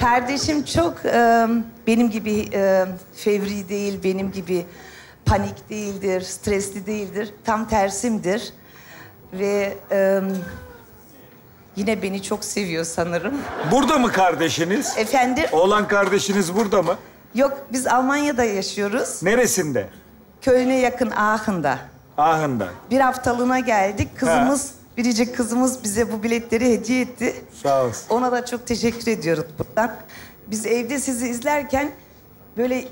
Kardeşim çok e, benim gibi e, fevri değil, benim gibi panik değildir, stresli değildir. Tam tersimdir. Ve e, yine beni çok seviyor sanırım. Burada mı kardeşiniz? Efendim? Oğlan kardeşiniz burada mı? Yok, biz Almanya'da yaşıyoruz. Neresinde? Köln'e yakın Aachen'da. Ahında. Bir haftalığına geldik. Kızımız, biricik kızımız bize bu biletleri hediye etti. Sağ olsun. Ona da çok teşekkür ediyoruz buradan. Biz evde sizi izlerken böyle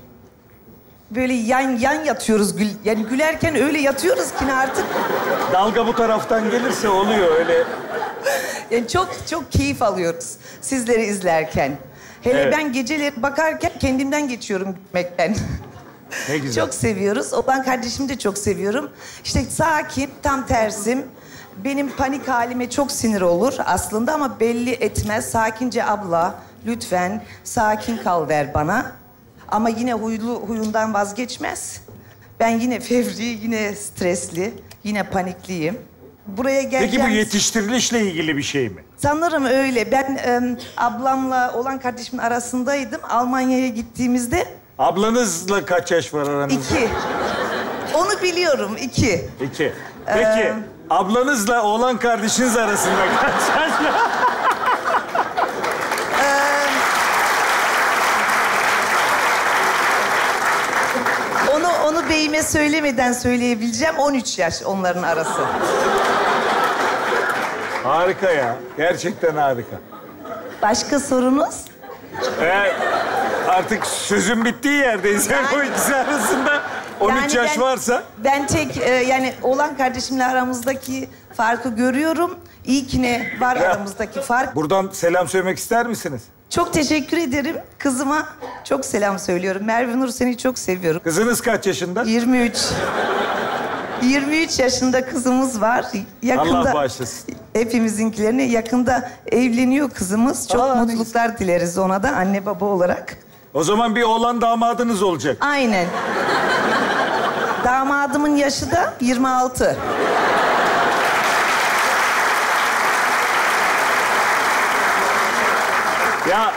böyle yan yan yatıyoruz. Gül, yani gülerken öyle yatıyoruz ki artık. Dalga bu taraftan gelirse oluyor öyle. Yani çok çok keyif alıyoruz sizleri izlerken. Hele Evet. ben geceleri bakarken kendimden geçiyorum gülmekten. Ne güzel. Çok seviyoruz. Olan kardeşimi de çok seviyorum. İşte sakin, tam tersim. Benim panik halime çok sinir olur aslında ama belli etmez. Sakince abla, lütfen sakin kal der bana. Ama yine huylu huyundan vazgeçmez. Ben yine fevri, yine stresli, yine panikliyim. Buraya geleceğim. Peki bu yetiştirilişle ilgili bir şey mi? Sanırım öyle. Ben em, ablamla olan kardeşimin arasındaydım. Almanya'ya gittiğimizde Ablanızla kaç yaş var aranızda? iki. Onu biliyorum, iki. İki. Peki Ee, ablanızla oğlan kardeşiniz arasında kaç yaş var? Onu onu beyime söylemeden söyleyebileceğim. 13 yaş onların arası. Harika ya. Gerçekten harika. Başka sorunuz? Ee, artık sözün bittiği yerdeyiz. Yani bu ikisi arasında 13 Yani yaş ben- varsa Ben tek e, yani olan kardeşimle aramızdaki farkı görüyorum. İyi ki ne var Ya. aramızdaki fark. buradan selam söylemek ister misiniz? Çok teşekkür ederim. Kızıma çok selam söylüyorum. Merve Nur seni çok seviyorum. Kızınız kaç yaşında? 23. 23 yaşında kızımız var. Yakında Allah bağışlasın. hepimizinkilerine yakında evleniyor kızımız. Çok Aa, mutluluklar dileriz ona da anne baba olarak. O zaman bir oğlan damadınız olacak. Aynen. Damadımın yaşı da 26. Ya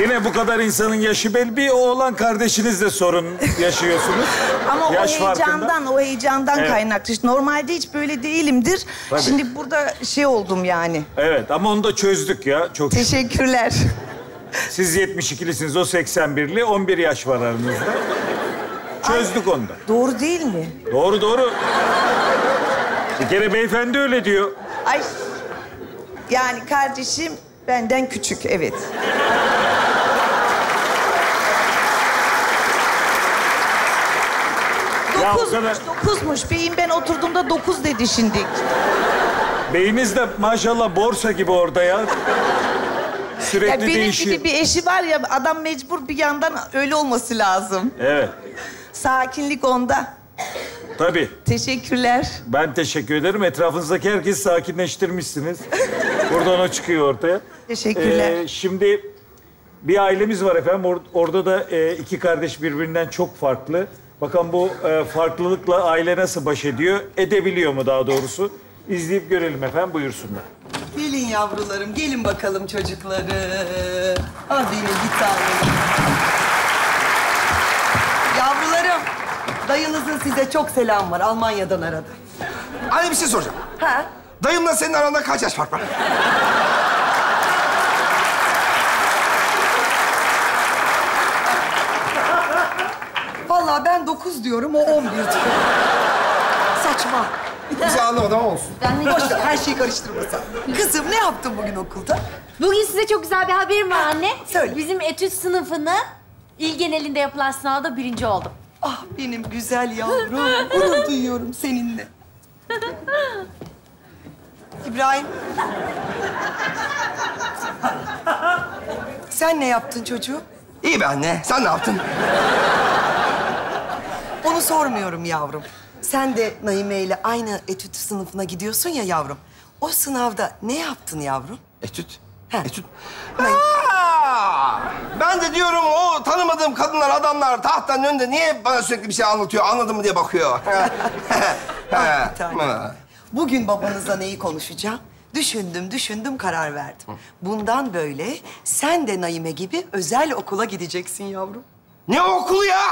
yine bu kadar insanın yaşı belli. Bir oğlan kardeşinizle sorun yaşıyorsunuz. Ama Yaş o farkında. heyecandan, o heyecandan Evet. kaynaklı. İşte Normalde hiç böyle değilimdir. Tabii. Şimdi burada şey oldum yani. Evet ama onu da çözdük ya. Çok Teşekkürler. Siz 72'lisiniz, o 81'li. 11 yaş var aranızda. Çözdük onu da. Doğru değil mi? Doğru doğru. Bir kere beyefendi öyle diyor. Ay. Yani kardeşim benden küçük, evet. Ya Dokuzmuş, kadar... dokuzmuş. Beyim ben oturduğumda dokuz dedi şimdi. Beyiniz de maşallah borsa gibi orada ya. Sürekli Ya benim değişiyor. gibi bir eşi var ya, adam mecbur bir yandan öyle olması lazım. Evet, Sakinlik onda. tabii. Teşekkürler. Ben teşekkür ederim. Etrafınızdaki herkesi sakinleştirmişsiniz. Buradan o çıkıyor ortaya. Teşekkürler. Ee, şimdi bir ailemiz var efendim. Or- orada da e, iki kardeş birbirinden çok farklı. Bakın bu e, farklılıkla aile nasıl baş ediyor? Edebiliyor mu daha doğrusu? İzleyip görelim efendim. Buyursunlar. Gelin yavrularım, gelin bakalım çocukları. Ah benim bir tanem. Yavrularım, dayınızın size çok selam var. Almanya'dan aradı. Anne bir şey soracağım. Ha? Dayımla senin aranda kaç yaş fark var? Vallahi ben dokuz diyorum, o on bir diyor. Saçma. Bir şey anlamadım ama olsun. Boş ver, her şeyi karıştırma sen. Kızım ne yaptın bugün okulda? Bugün size çok güzel bir haberim var anne. Söyle. Bizim etüt sınıfının il genelinde yapılan sınavda birinci oldum. Ah benim güzel yavrum. Gurur duyuyorum seninle. İbrahim. Sen ne yaptın çocuğum? İyi be anne. Sen ne yaptın? Onu sormuyorum yavrum. Sen de Naime ile aynı etüt sınıfına gidiyorsun ya yavrum. O sınavda ne yaptın yavrum? Etüt. Etüt. Aa! Ben de diyorum o tanımadığım kadınlar, adamlar tahtanın önünde niye bana sürekli bir şey anlatıyor, anladın mı diye bakıyor. Ah, bir. Bugün babanızla neyi konuşacağım? Düşündüm, düşündüm, karar verdim. Bundan böyle sen de Naime gibi özel okula gideceksin yavrum. Ne okulu ya?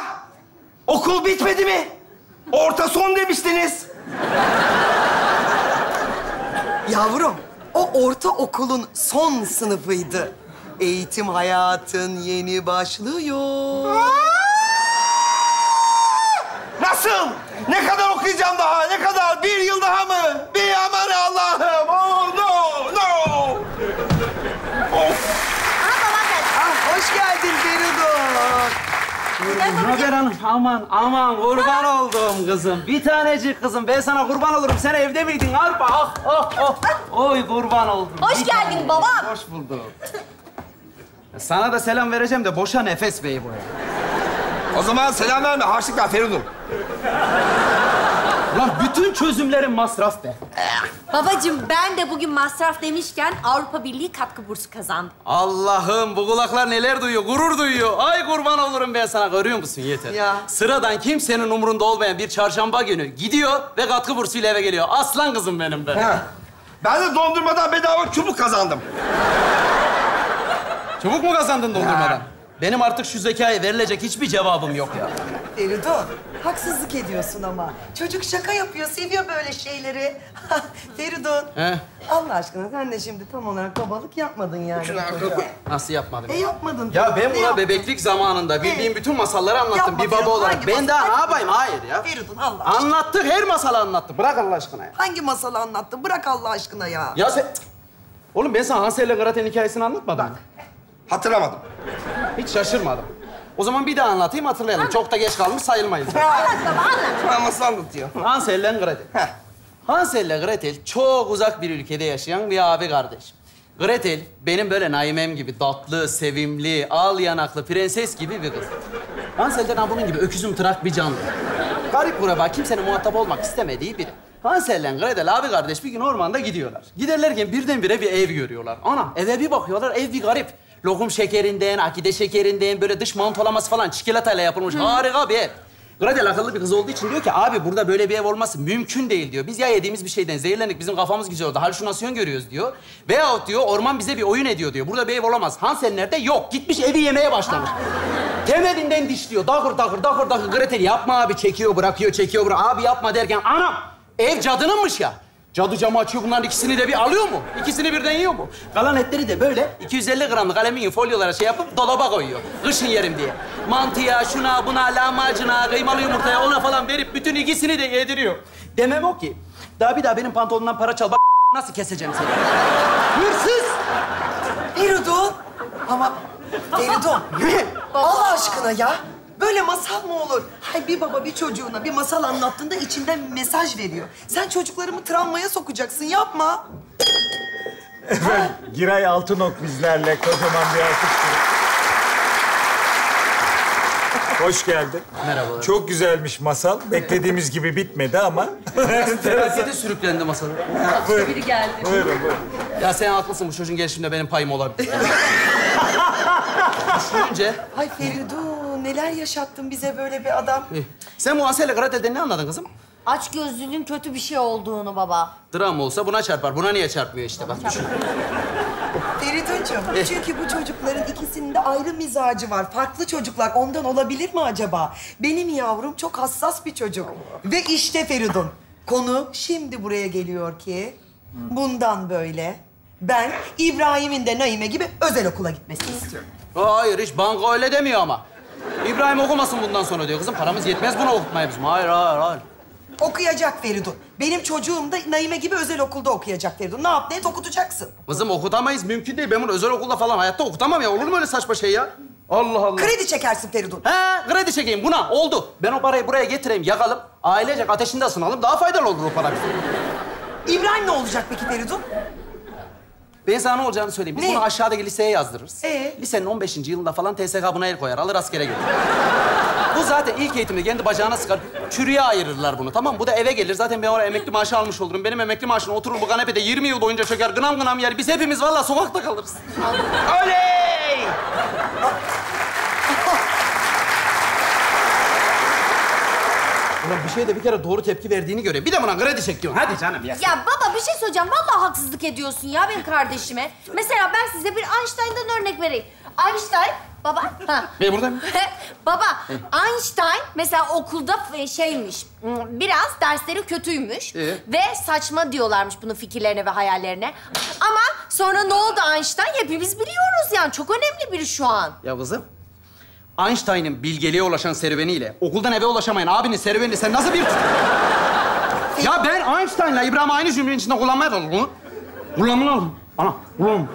Okul bitmedi mi? Orta son demiştiniz. Yavrum, o orta okulun son sınıfıydı. Eğitim hayatın yeni başlıyor. Nasıl? Ne kadar okuyacağım daha? Ne kadar? Bir yıl daha mı? Bir aman Allah'ım. Oh no, no. Of. Ah, hoş geldin Feridun. Haber Hanım, aman aman kurban oldum kızım. Bir tanecik kızım. Ben sana kurban olurum. Sen evde miydin Arpa? Ah, ah, ah. Oy kurban oldum. Hoş Bir geldin tane- babam. Hoş bulduk. Sana da selam vereceğim de boşa nefes bey bu. O zaman selam verme. Harçlık ver Feridun. Lan Bütün çözümlerin masraf be. Babacığım ben de bugün masraf demişken Avrupa Birliği katkı bursu kazandım. Allah'ım bu kulaklar neler duyuyor, gurur duyuyor. Ay kurban olurum ben sana, görüyor musun yeter. Ya. Sıradan kimsenin umurunda olmayan bir çarşamba günü gidiyor ve katkı bursuyla eve geliyor. Aslan kızım benim be. Ha. Ben de dondurmadan bedava çubuk kazandım. Çubuk mu kazandın dondurmadan? Benim artık şu zekaya verilecek hiçbir cevabım yok ya. Feridun, haksızlık ediyorsun ama. Çocuk şaka yapıyor, seviyor böyle şeyleri. Feridun, He? Allah aşkına sen de şimdi tam olarak babalık yapmadın yani. çocuğa. Nasıl yapmadım? E yapmadın. Ya ben Ne buna yaptın? bebeklik zamanında bildiğim bütün masalları anlattım Yapma bir baba Feridun, olarak. hangi Ben masal? daha ne yapayım? Hayır ya. Feridun Allah aşkına. Anlattık, her masalı anlattım. Bırak Allah aşkına ya. Hangi masalı anlattın? Bırak Allah aşkına ya. Ya sen... Oğlum ben sana Hansel ile Gretel'in hikayesini anlatmadım mı? Hatırlamadım. Hiç şaşırmadım. O zaman bir daha anlatayım hatırlayalım. Çok da geç kalmış sayılmayız. Anlat baba anlat. Ha, nasıl anlatıyor? Hansel ile Gretel. Hansel ile Gretel çok uzak bir ülkede yaşayan bir abi kardeş. Gretel benim böyle Naimem gibi tatlı, sevimli, al yanaklı, prenses gibi bir kız. Hansel de bunun gibi öküzüm tırak bir canlı. Garip kuraba, kimsenin muhatap olmak istemediği biri. Hansel ile Gretel abi kardeş bir gün ormanda gidiyorlar. Giderlerken birdenbire bir ev görüyorlar. Ana eve bir bakıyorlar, ev bir garip. Lokum şekerinden, akide şekerinden, böyle dış mantolaması falan çikolatayla yapılmış harika bir ev. Gretel akıllı bir kız olduğu için diyor ki abi burada böyle bir ev olması mümkün değil diyor. Biz ya yediğimiz bir şeyden zehirlendik bizim kafamız güzel oldu. Halüsinasyon görüyoruz diyor. Veyahut diyor orman bize bir oyun ediyor diyor. Burada bir ev olamaz. Hansel nerede? Yok. Gitmiş evi yemeye başlamış. Temelinden dişliyor. Dağır dağır dağır dağır. Gretel yapma abi. Çekiyor bırakıyor çekiyor bırak. Abi yapma derken anam ev cadınınmış ya. Cadı camı açıyor bunların ikisini de bir alıyor mu? İkisini birden yiyor mu? Kalan etleri de böyle 250 gramlık alüminyum folyolara şey yapıp dolaba koyuyor. Kışın yerim diye. Mantıya, şuna, buna, lahmacuna, kıymalı yumurtaya ona falan verip bütün ikisini de yediriyor. Demem o ki. Daha bir daha benim pantolonumdan para çal. Bak nasıl keseceğim seni. Hırsız! Feridun. Ama Feridun. Allah aşkına ya. Böyle masal mı olur? Hay bir baba bir çocuğuna bir masal anlattığında içinden bir mesaj veriyor. Sen çocuklarımı travmaya sokacaksın. Yapma. Efendim, Giray Altınok bizlerle kocaman bir alkış. Hoş geldin. Merhaba. Çok güzelmiş masal. Beklediğimiz gibi bitmedi ama. Felakete sürüklendi masada. Buyurun. Biri geldi. Buyurun, buyurun. Ya sen haklısın bu çocuğun gelişiminde benim payım olabilir. Düşününce... Ay Feridun neler yaşattın bize böyle bir adam. Eh, Sen ile Gretel'den ne anladın kızım? Aç gözlülüğün kötü bir şey olduğunu baba. Dram olsa buna çarpar. Buna niye çarpmıyor işte bak düşün. Feriduncuğum Eh. çünkü bu çocukların ikisinin de ayrı mizacı var. Farklı çocuklar ondan olabilir mi acaba? Benim yavrum çok hassas bir çocuk. Ve işte Feridun. Konu şimdi buraya geliyor ki bundan böyle ben İbrahim'in de Naime gibi özel okula gitmesini istiyorum. Hayır hiç banka öyle demiyor ama. İbrahim okumasın bundan sonra diyor kızım. Paramız yetmez bunu okutmaya bizim. Hayır hayır hayır. Okuyacak Feridun. Benim çocuğum da Naime gibi özel okulda okuyacak Feridun. Ne yap ne et okutacaksın. Kızım okutamayız mümkün değil. Ben bunu özel okulda falan hayatta okutamam ya. Olur mu öyle saçma şey ya? Allah Allah. Kredi çekersin Feridun. He kredi çekeyim buna oldu. Ben o parayı buraya getireyim yakalım. Ailecek ateşinde ısınalım. Daha faydalı olur o para bize. İbrahim ne olacak peki Feridun? Ben sana ne olacağını söyleyeyim. Biz Ne? bunu aşağıdaki liseye yazdırırız. Ee? Lisenin 15. yılında falan TSK buna el koyar. Alır askere götürür. Bu zaten ilk eğitimde kendi bacağına sıkar. Çürüye ayırırlar bunu tamam mı? Bu da eve gelir. Zaten ben oraya emekli maaşı almış olurum. Benim emekli maaşına oturur bu kanepede 20 yıl boyunca çöker. Gınam gınam yer. Biz hepimiz vallahi sokakta kalırız. Oley! Ulan bir şeye de bir kere doğru tepki verdiğini göreyim. Bir de buna kredi çek diyorsun. Hadi canım ya. Ya baba bir şey söyleyeceğim. Vallahi haksızlık ediyorsun ya benim kardeşime. Mesela ben size bir Einstein'dan örnek vereyim. Einstein, baba. Ha. Ben buradayım. baba, Einstein mesela okulda f- şeymiş, biraz dersleri kötüymüş. Ee? Ve saçma diyorlarmış bunun fikirlerine ve hayallerine. Ama sonra ne oldu Einstein? Hepimiz biliyoruz yani. Çok önemli biri şu an. Ya kızım, Einstein'ın bilgeliğe ulaşan serüveniyle okuldan eve ulaşamayan abinin serüvenini sen nasıl bir... ya ben Einstein'la İbrahim'i aynı cümlenin içinde kullanmaya çalışıyorum. Kullanmıyorum. Ana, kullan.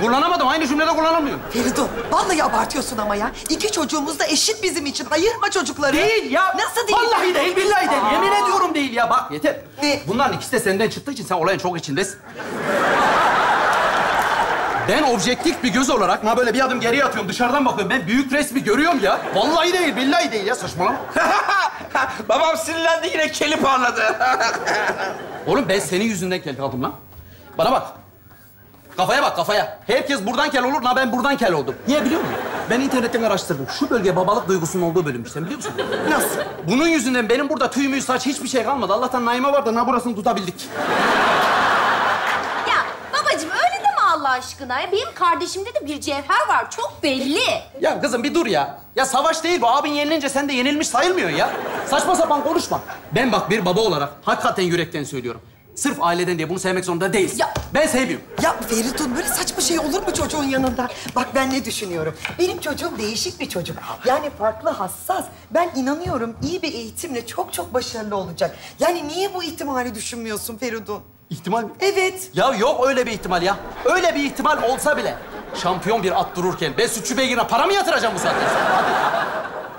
Kullanamadım. Aynı cümlede kullanamıyorum. Feridun, vallahi abartıyorsun ama ya. İki çocuğumuz da eşit bizim için. Ayırma çocukları. Değil ya. Nasıl değil? Vallahi değil, billahi değil. Aa. Yemin ediyorum değil ya. Bak yeter. Ne? Bunların ikisi de senden çıktığı için sen olayın çok içindesin. Ben objektif bir göz olarak ha böyle bir adım geriye atıyorum, dışarıdan bakıyorum. Ben büyük resmi görüyorum ya. Vallahi değil, billahi değil ya. Saçmalama. Babam sinirlendi yine keli parladı. Oğlum ben senin yüzünden kel kaldım lan. Bana bak. Kafaya bak kafaya. Herkes buradan kel olur, na ben buradan kel oldum. Niye biliyor musun? Ben internetten araştırdım. Şu bölge babalık duygusunun olduğu bölümmüş. Sen biliyor musun? Nasıl? Bunun yüzünden benim burada tüy mü saç hiçbir şey kalmadı. Allah'tan Naime var da na burasını tutabildik. Aşkına. Ya benim kardeşimde de bir cevher var. Çok belli. Ya kızım bir dur ya. Ya savaş değil bu. Abin yenilince sen de yenilmiş sayılmıyorsun ya. Saçma sapan konuşma. Ben bak bir baba olarak hakikaten yürekten söylüyorum. Sırf aileden diye bunu sevmek zorunda değilsin. Ben sevmiyorum. Ya Feridun böyle saçma şey olur mu çocuğun yanında? Bak ben ne düşünüyorum. Benim çocuğum değişik bir çocuk. Yani farklı, hassas. Ben inanıyorum iyi bir eğitimle çok çok başarılı olacak. Yani niye bu ihtimali düşünmüyorsun Feridun? İhtimal mi? Evet. Ya yok öyle bir ihtimal ya. Öyle bir ihtimal olsa bile şampiyon bir at dururken ben sütçü beygirine para mı yatıracağım bu saatten sonra?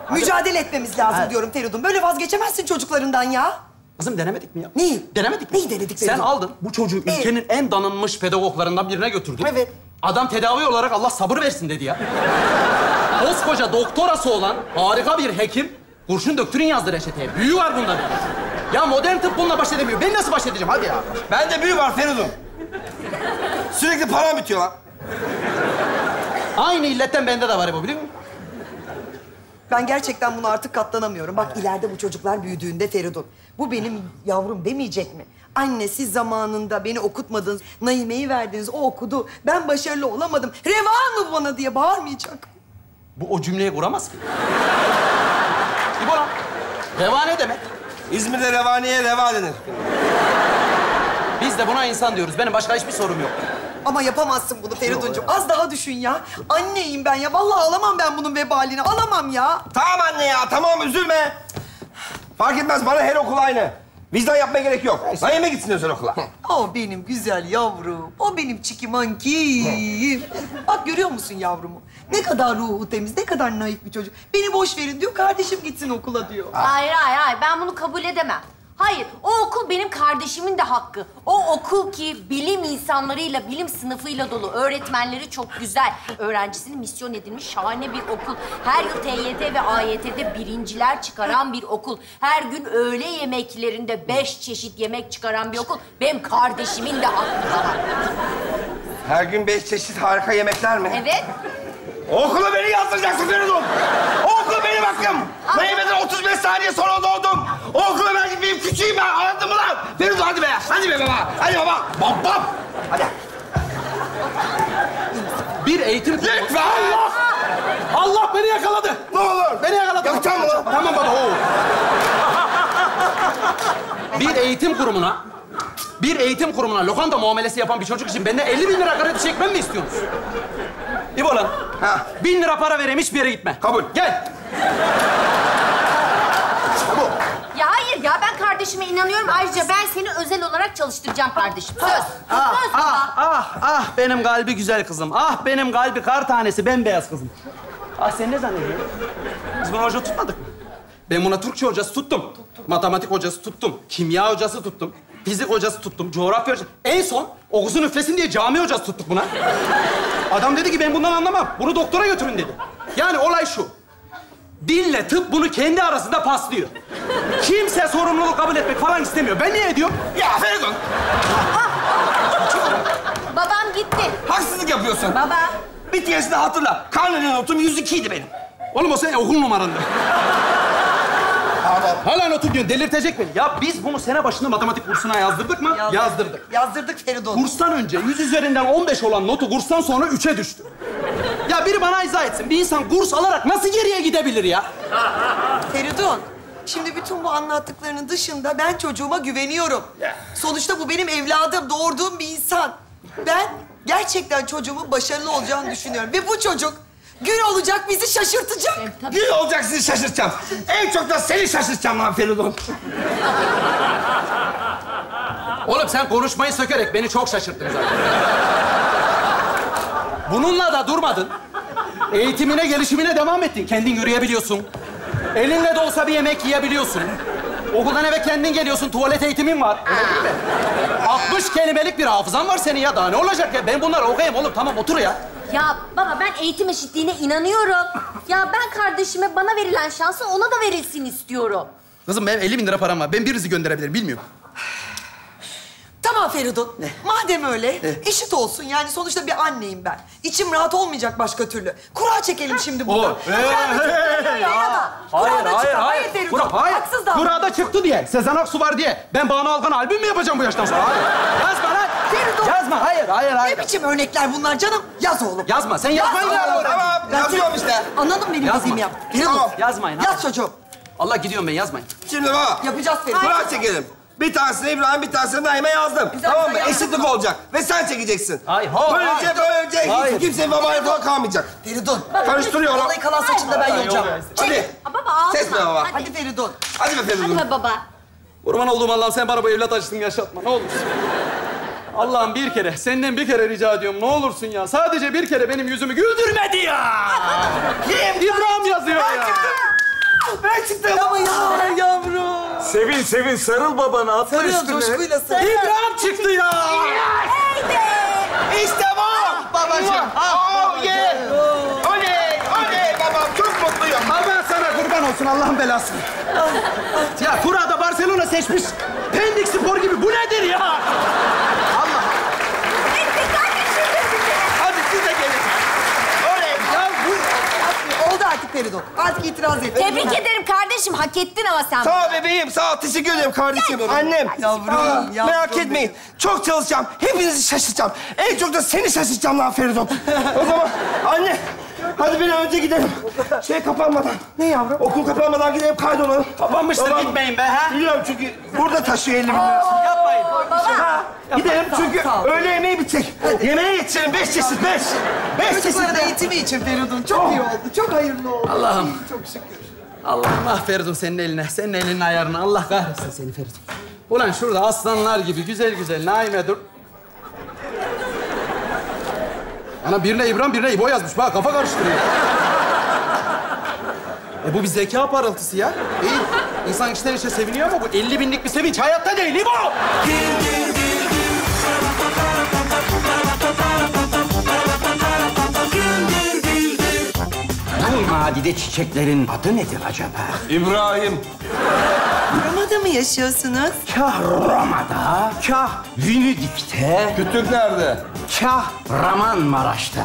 Mücadele etmemiz lazım Evet. diyorum Feridun. Böyle vazgeçemezsin çocuklarından ya. Kızım denemedik mi ya? Neyi? Denemedik mi? Neyi denedik Sen Feridun? aldın bu çocuğu Evet. ülkenin en danınmış pedagoglarından birine götürdün. Evet. Adam tedavi olarak Allah sabır versin dedi ya. Koskoca doktorası olan harika bir hekim kurşun döktürün yazdı reçeteye. Büyü var bunda. Ya modern tıp bununla baş edemiyor. Ben nasıl baş edeceğim? Hadi ya. Bende büyü var Feridun. Sürekli param bitiyor lan. Aynı illetten bende de var bu biliyor musun? Ben gerçekten buna artık katlanamıyorum. Bak ileride bu çocuklar büyüdüğünde Feridun. Bu benim yavrum demeyecek mi? Anne siz zamanında beni okutmadınız. Naime'yi verdiniz, o okudu. Ben başarılı olamadım. Reva mı bana diye bağırmayacak. Bu o cümleyi kuramaz ki. İbola, reva ne demek? İzmir'de revaniye reva denir. Biz de buna insan diyoruz. Benim başka hiçbir sorum yok. Ama yapamazsın bunu Feriduncuğum. Az daha düşün ya. Anneyim ben ya. Vallahi alamam ben bunun vebalini. Alamam ya. Tamam anne ya tamam üzülme. Fark etmez bana her okul aynı. Vicdan yapmaya gerek yok. Naime gitsin özel okula. O benim güzel yavrum. O benim çikimankim. Bak görüyor musun yavrumu? Ne kadar ruhu temiz, ne kadar naif bir çocuk. Beni boş verin diyor, kardeşim gitsin okula diyor. Hayır hayır hayır ben bunu kabul edemem. Hayır o okul benim kardeşimin de hakkı. O okul ki bilim insanlarıyla, bilim sınıfıyla dolu. Öğretmenleri çok güzel. Öğrencisini misyon edilmiş şahane bir okul. Her yıl TYT ve AYT'de birinciler çıkaran bir okul. Her gün öğle yemeklerinde beş çeşit yemek çıkaran bir okul. Benim kardeşimin de hakkı var. Her gün beş çeşit harika yemekler mi? Evet. Okula beni yazdıracaksın Feridun. Okul benim hakkım. Naime'den 35 saniye sonra doğdum. Okula ben gitmeyeyim küçüğüm ben. Anladın mı lan? Feridun hadi be. Hadi be baba. Hadi baba. Bam bam. Hadi. Bir eğitim... Lütfen. Allah! Allah beni yakaladı. Ne olur. Beni yakaladı. Yapacağım mı lan? Tamam baba. Oo. bir eğitim kurumuna, bir eğitim kurumuna lokanta muamelesi yapan bir çocuk için benden 50 bin lira kredi çekmem mi istiyorsunuz? İbo lan. Ha. Bin lira para vereyim hiçbir yere gitme. Kabul. Gel. Ya hayır ya ben kardeşime inanıyorum. Ayrıca ben seni özel olarak çalıştıracağım kardeşim. Söz. Ah, Söz ah, ah, ah benim kalbi güzel kızım. Ah benim kalbi kar tanesi bembeyaz kızım. Ah sen ne zannediyorsun? Biz buna hoca tutmadık mı? Ben buna Türkçe hocası tuttum. Matematik hocası tuttum. Kimya hocası tuttum. Fizik hocası tuttum. Coğrafya hocası. En son o kızın üflesin diye cami hocası tuttuk buna. Adam dedi ki ben bundan anlamam. Bunu doktora götürün dedi. Yani olay şu. Dille tıp bunu kendi arasında paslıyor. Kimse sorumluluk kabul etmek falan istemiyor. Ben niye ediyorum? Ya Feridun. Babam gitti. Haksızlık yapıyorsun. Baba. Bir keresinde hatırla. Karneli notum 102 idi benim. Oğlum o senin okul Hala notum diyorsun, delirtecek beni. Ya biz bunu sene başında matematik kursuna yazdırdık mı? Yazdırdık. Yazdırdık Feridun. Kurstan önce 100 üzerinden 15 olan notu kurstan sonra 3'e düştü. Ya biri bana izah etsin. Bir insan kurs alarak nasıl geriye gidebilir ya? Feridun, şimdi bütün bu anlattıklarının dışında ben çocuğuma güveniyorum. Sonuçta bu benim evladım, doğurduğum bir insan. Ben gerçekten çocuğumun başarılı olacağını düşünüyorum. Ve bu çocuk gün olacak, bizi şaşırtacak. Gün olacak sizi şaşırtacağım. En çok da seni şaşırtacağım lan Feridun. Oğlum sen konuşmayı sökerek beni çok şaşırttın zaten. Bununla da durmadın. Eğitimine, gelişimine devam ettin. Kendin yürüyebiliyorsun. Elinle de olsa bir yemek yiyebiliyorsun. Okuldan eve kendin geliyorsun, tuvalet eğitimin var. Öyle değil mi? 60 kelimelik bir hafızan var senin ya. Daha ne olacak ya? Ben bunları okuyayım oğlum. Tamam otur ya. Ya baba ben eğitim eşitliğine inanıyorum. Ya ben kardeşime bana verilen şansı ona da verilsin istiyorum. Kızım benim 50 bin lira param var. Ben birinizi gönderebilirim, bilmiyorum. Tamam Feridun. Madem öyle, eşit olsun. Yani sonuçta bir anneyim ben. İçim rahat olmayacak başka türlü. Kura çekelim şimdi burada. Da çıktı. Ya da. Hayır, hayır, çıktı. hayır. Feridun. Kura, hayır. Haksız davran. Kurada çıktı diye, Sezen Aksu var diye. Ben Banu Alkan albüm mü yapacağım bu yaştan sonra? Hayır. Yazma lan. Feridun. Yazma, hayır, hayır, hayır. Ne biçim örnekler bunlar canım? Yaz oğlum. Yazma, sen yazmayın Yaz ya. oğlum. Tamam, Ben yazıyorum işte. Anladın benim Yazma. dediğimi yap. Feridun. Tamam. Yazmayın. Yaz çocuğum. Allah gidiyorum ben, yazmayın. Şimdi baba. Yapacağız Feridun. Kura çekelim. Bir tanesini İbrahim, bir tanesini Naime yazdım. Güzel, tamam mı? güzel, yazdım. Eşitlik olacak. Ve sen çekeceksin. Hayır, hayır, Böylece, böylece Hayır. hiç kimsenin babaya falan kalmayacak. Feridun. Karıştırıyorum. Vallahi kalan saçını da ben yolacağım. Hadi. Baba ağlama. Ses ver baba. Hadi Feridun. Hadi be Feridun. Hadi be baba. Kurban olduğum Allah'ım sen bana bu evlat acısını yaşatma, ne olursun. Allah'ım bir kere, senden bir kere rica ediyorum. Ne olursun ya. Sadece bir kere benim yüzümü güldürmedi ya. Kim? İbrahim yazıyor ya. Ben çıktım. Ama ya yavrum. Sevin sevin sarıl babana atla Sarıyor üstüne. coşkuyla sarıyor. İbrahim çıktı ya. İşte bu. Babacığım. Oh yeah. Oley. Oley babam. Çok mutluyum. Ha ben sana kurban olsun Allah'ın belası. ya Kura'da Barcelona seçmiş. Pendik Spor gibi. Bu nedir ya? Allah. Hadi siz de gelin. Oley. Ya bu... Oldu artık Feridun. Artık itiraz et. Tebrik ederim kardeşim. Hak ettin ama sen. Sağ ol bebeğim, sağ ol. Teşekkür ederim kardeşim. Annem. Yavrum, Aa, yavrum Merak benim. etmeyin. Çok çalışacağım. Hepinizi şaşırtacağım. En çok da seni şaşırtacağım lan Feridun. o zaman anne, hadi bir an önce gidelim. Şey kapanmadan. Ne yavrum? Okul kapanmadan gidelim kaydolalım. Kapanmıştır, Babam- gitmeyin be, ha? Biliyorum çünkü burada taşıyor 50 bin lira. Yapmayın. Ha, gidelim çünkü Sağ ol. öğle yemeği bitecek. Yemeğe yetişelim. Beş çeşit, beş. Beş çeşit. Çocukların eğitimi için Feridun. Çok iyi oldu. Çok hayırlı oldu. Allah'ım. Çok şükür. Allah'ım ah Feridun senin eline, senin elinin ayarına. Allah kahretsin seni Feridun. Ulan şurada aslanlar gibi güzel güzel Naime dur. Ana birine İbrahim, birine İbo yazmış. Bak kafa karıştırıyor. E bu bir zeka parıltısı ya. Değil. İnsan içten içe seviniyor ama bu 50 binlik bir sevinç hayatta değil İbo. Nadide çiçeklerin adı nedir acaba? İbrahim. Roma'da mı yaşıyorsunuz? Kah Roma'da, kah Venedik'te, Kütük nerede? kah Ramanmaraş'ta.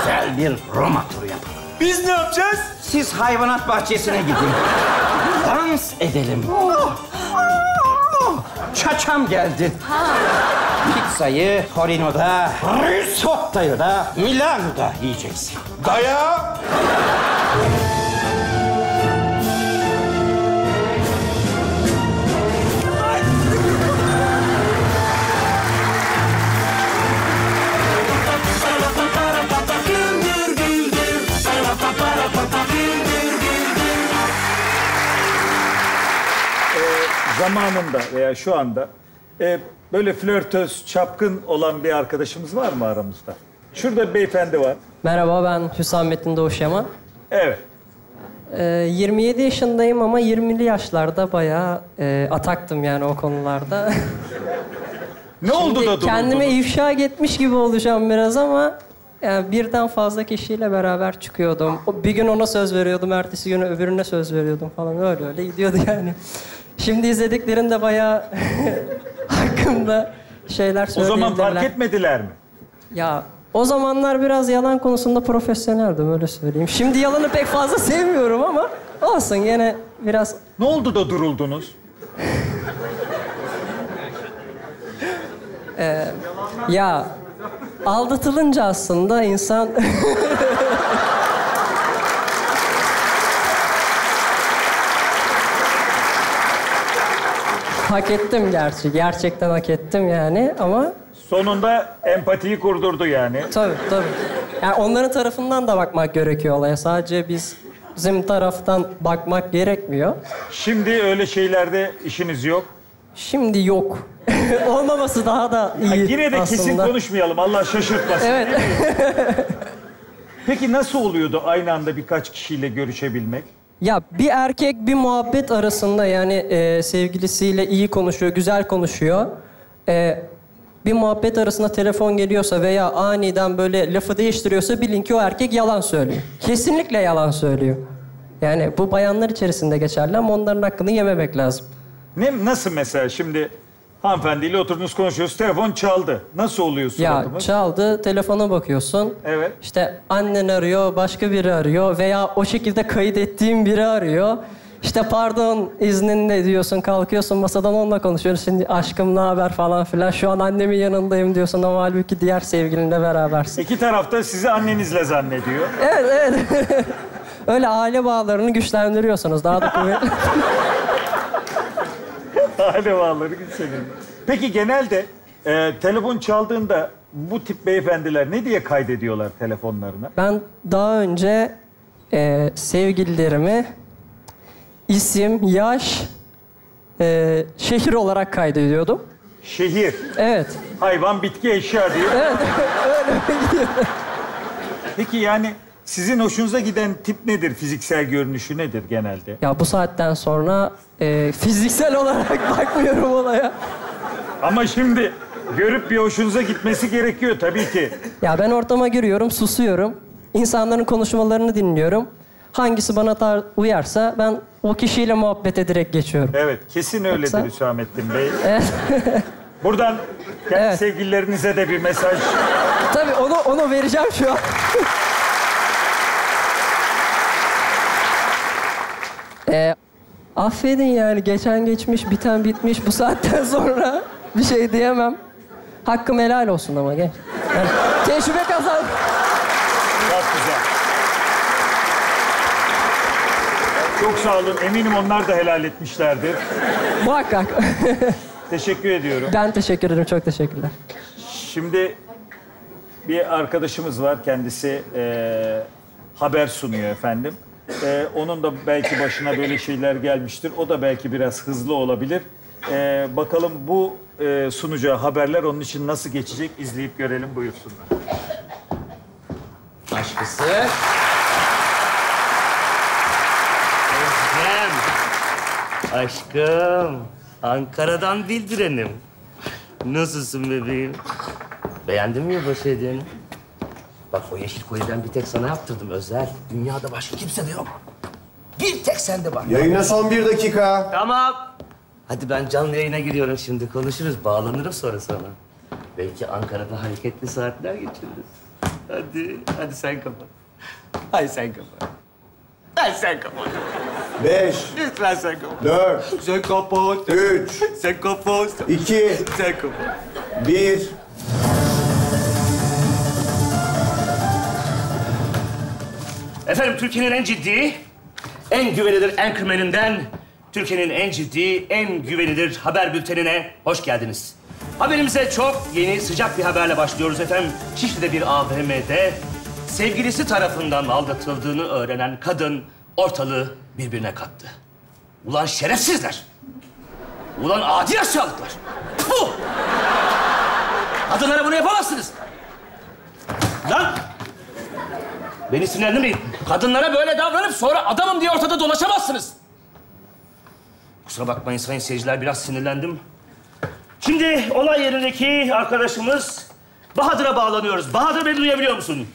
Özel bir Roma turu yapalım. Biz ne yapacağız? Siz hayvanat bahçesine gidin. Dans edelim. Çaçam geldi. Pizzayı Torino'da, risottoyu da Milano'da yiyeceksin. Daya. Zamanında veya şu anda e, böyle flörtöz, çapkın olan bir arkadaşımız var mı aramızda? Şurada bir beyefendi var. Merhaba ben Hüsamettin Doğuş Yaman. Evet. Ee, 27 yaşındayım ama 20'li yaşlarda bayağı e, ataktım yani o konularda. Ne oldu da Şimdi duruldunuz? Kendime ifşa etmiş gibi olacağım biraz ama yani birden fazla kişiyle beraber çıkıyordum. O- Bir gün ona söz veriyordum, ertesi gün öbürüne söz veriyordum falan öyle öyle gidiyordu yani. Şimdi izlediklerinde bayağı hakkımda şeyler O zaman fark etmediler mi? Ya o zamanlar biraz yalan konusunda profesyoneldim öyle söyleyeyim. Şimdi yalanı pek fazla sevmiyorum ama olsun gene biraz... Ne oldu da duruldunuz? Ee, ya aldatılınca aslında insan... hak ettim gerçi. Gerçekten hak ettim yani ama... Sonunda empatiyi kurdurdu yani. Tabii tabii. Yani onların tarafından da bakmak gerekiyor olaya. Sadece biz bizim taraftan bakmak gerekmiyor. Şimdi öyle şeylerde işiniz yok. Şimdi yok. Olmaması daha da iyi Ha, yine de aslında. kesin konuşmayalım. Allah şaşırtmasın. Evet. Peki nasıl oluyordu aynı anda birkaç kişiyle görüşebilmek? Ya bir erkek bir muhabbet arasında yani e, sevgilisiyle iyi konuşuyor, güzel konuşuyor. E, bir muhabbet arasında telefon geliyorsa veya aniden böyle lafı değiştiriyorsa bilin ki o erkek yalan söylüyor. Kesinlikle yalan söylüyor. Yani bu bayanlar içerisinde geçerli ama onların hakkını yememek lazım. Ne, nasıl mesela şimdi hanımefendiyle oturdunuz konuşuyoruz, telefon çaldı. Nasıl oluyor Ya suratımız? çaldı, telefona bakıyorsun. Evet. İşte annen arıyor, başka biri arıyor veya o şekilde kayıt ettiğin biri arıyor. İşte pardon izninle diyorsun, kalkıyorsun masadan onunla konuşuyoruz. Şimdi aşkım ne haber falan filan. Şu an annemin yanındayım diyorsun ama halbuki diğer sevgilinle berabersin. İki tarafta sizi annenizle zannediyor. Evet, evet. Öyle aile bağlarını güçlendiriyorsunuz. Daha da kuvvetli. Aile bağları güçleniyor. Peki genelde e, telefon çaldığında bu tip beyefendiler ne diye kaydediyorlar telefonlarına? Ben daha önce e, sevgililerimi isim, yaş, e, şehir olarak kaydediyordum. Şehir. Evet. Hayvan, bitki, eşya diyor. Evet, öyle gidiyor. Peki yani sizin hoşunuza giden tip nedir? Fiziksel görünüşü nedir genelde? Ya bu saatten sonra e, fiziksel olarak bakmıyorum olaya. Ama şimdi görüp bir hoşunuza gitmesi gerekiyor tabii ki. Ya ben ortama giriyorum, susuyorum. İnsanların konuşmalarını dinliyorum. Hangisi bana tar- uyarsa ben o kişiyle muhabbete direkt geçiyorum. Evet, kesin öyledir Yoksa- Hüsamettin Bey. Evet. Buradan kendi sevgililerinize de bir mesaj. Tabii onu onu vereceğim şu an. Ee, affedin yani geçen geçmiş, biten bitmiş. Bu saatten sonra bir şey diyemem. Hakkım helal olsun ama genç. Yani tecrübe kazan. Çok güzel. Çok sağ olun. Eminim onlar da helal etmişlerdir. Muhakkak. Teşekkür ediyorum. ben teşekkür ederim. Çok teşekkürler. Şimdi bir arkadaşımız var. Kendisi eee, haber sunuyor efendim. Eee, onun da belki başına böyle şeyler gelmiştir. O da belki biraz hızlı olabilir. Eee, bakalım bu eee, sunacağı haberler onun için nasıl geçecek izleyip görelim buyursunlar. Aşkısı. Özlem. Aşkım. Ankara'dan bildirenim. Nasılsın bebeğim? Beğendin mi yılbaşı hediyeni? Bak o yeşil koliden bir tek sana yaptırdım özel. Dünyada başka kimse de yok. Bir tek sende var. Yayına son bir dakika. Tamam. Hadi ben canlı yayına giriyorum şimdi. Konuşuruz. Bağlanırım sonra sana. Belki Ankara'da hareketli saatler geçiririz. Hadi, hadi sen kapat. Hadi sen kapat. Hadi sen kapat. Beş, Lütfen sen kapat. dört, Sen kapat. üç, Sen kapat. iki, Sen kapat. bir. Efendim Türkiye'nin en ciddi, en güvenilir anchorman'inden Türkiye'nin en ciddi, en güvenilir haber bültenine hoş geldiniz. Haberimize çok yeni, sıcak bir haberle başlıyoruz efendim. Şişli'de bir AVM'de sevgilisi tarafından aldatıldığını öğrenen kadın ortalığı birbirine kattı. Ulan şerefsizler! Ulan adi aşağılıklar! Puh! Kadınlara bunu yapamazsınız. Lan! Beni sinirlendirmeyin. Kadınlara böyle davranıp sonra adamım diye ortada dolaşamazsınız. Kusura bakmayın sayın seyirciler, biraz sinirlendim. Şimdi olay yerindeki arkadaşımız Bahadır'a bağlanıyoruz. Bahadır beni duyabiliyor musun?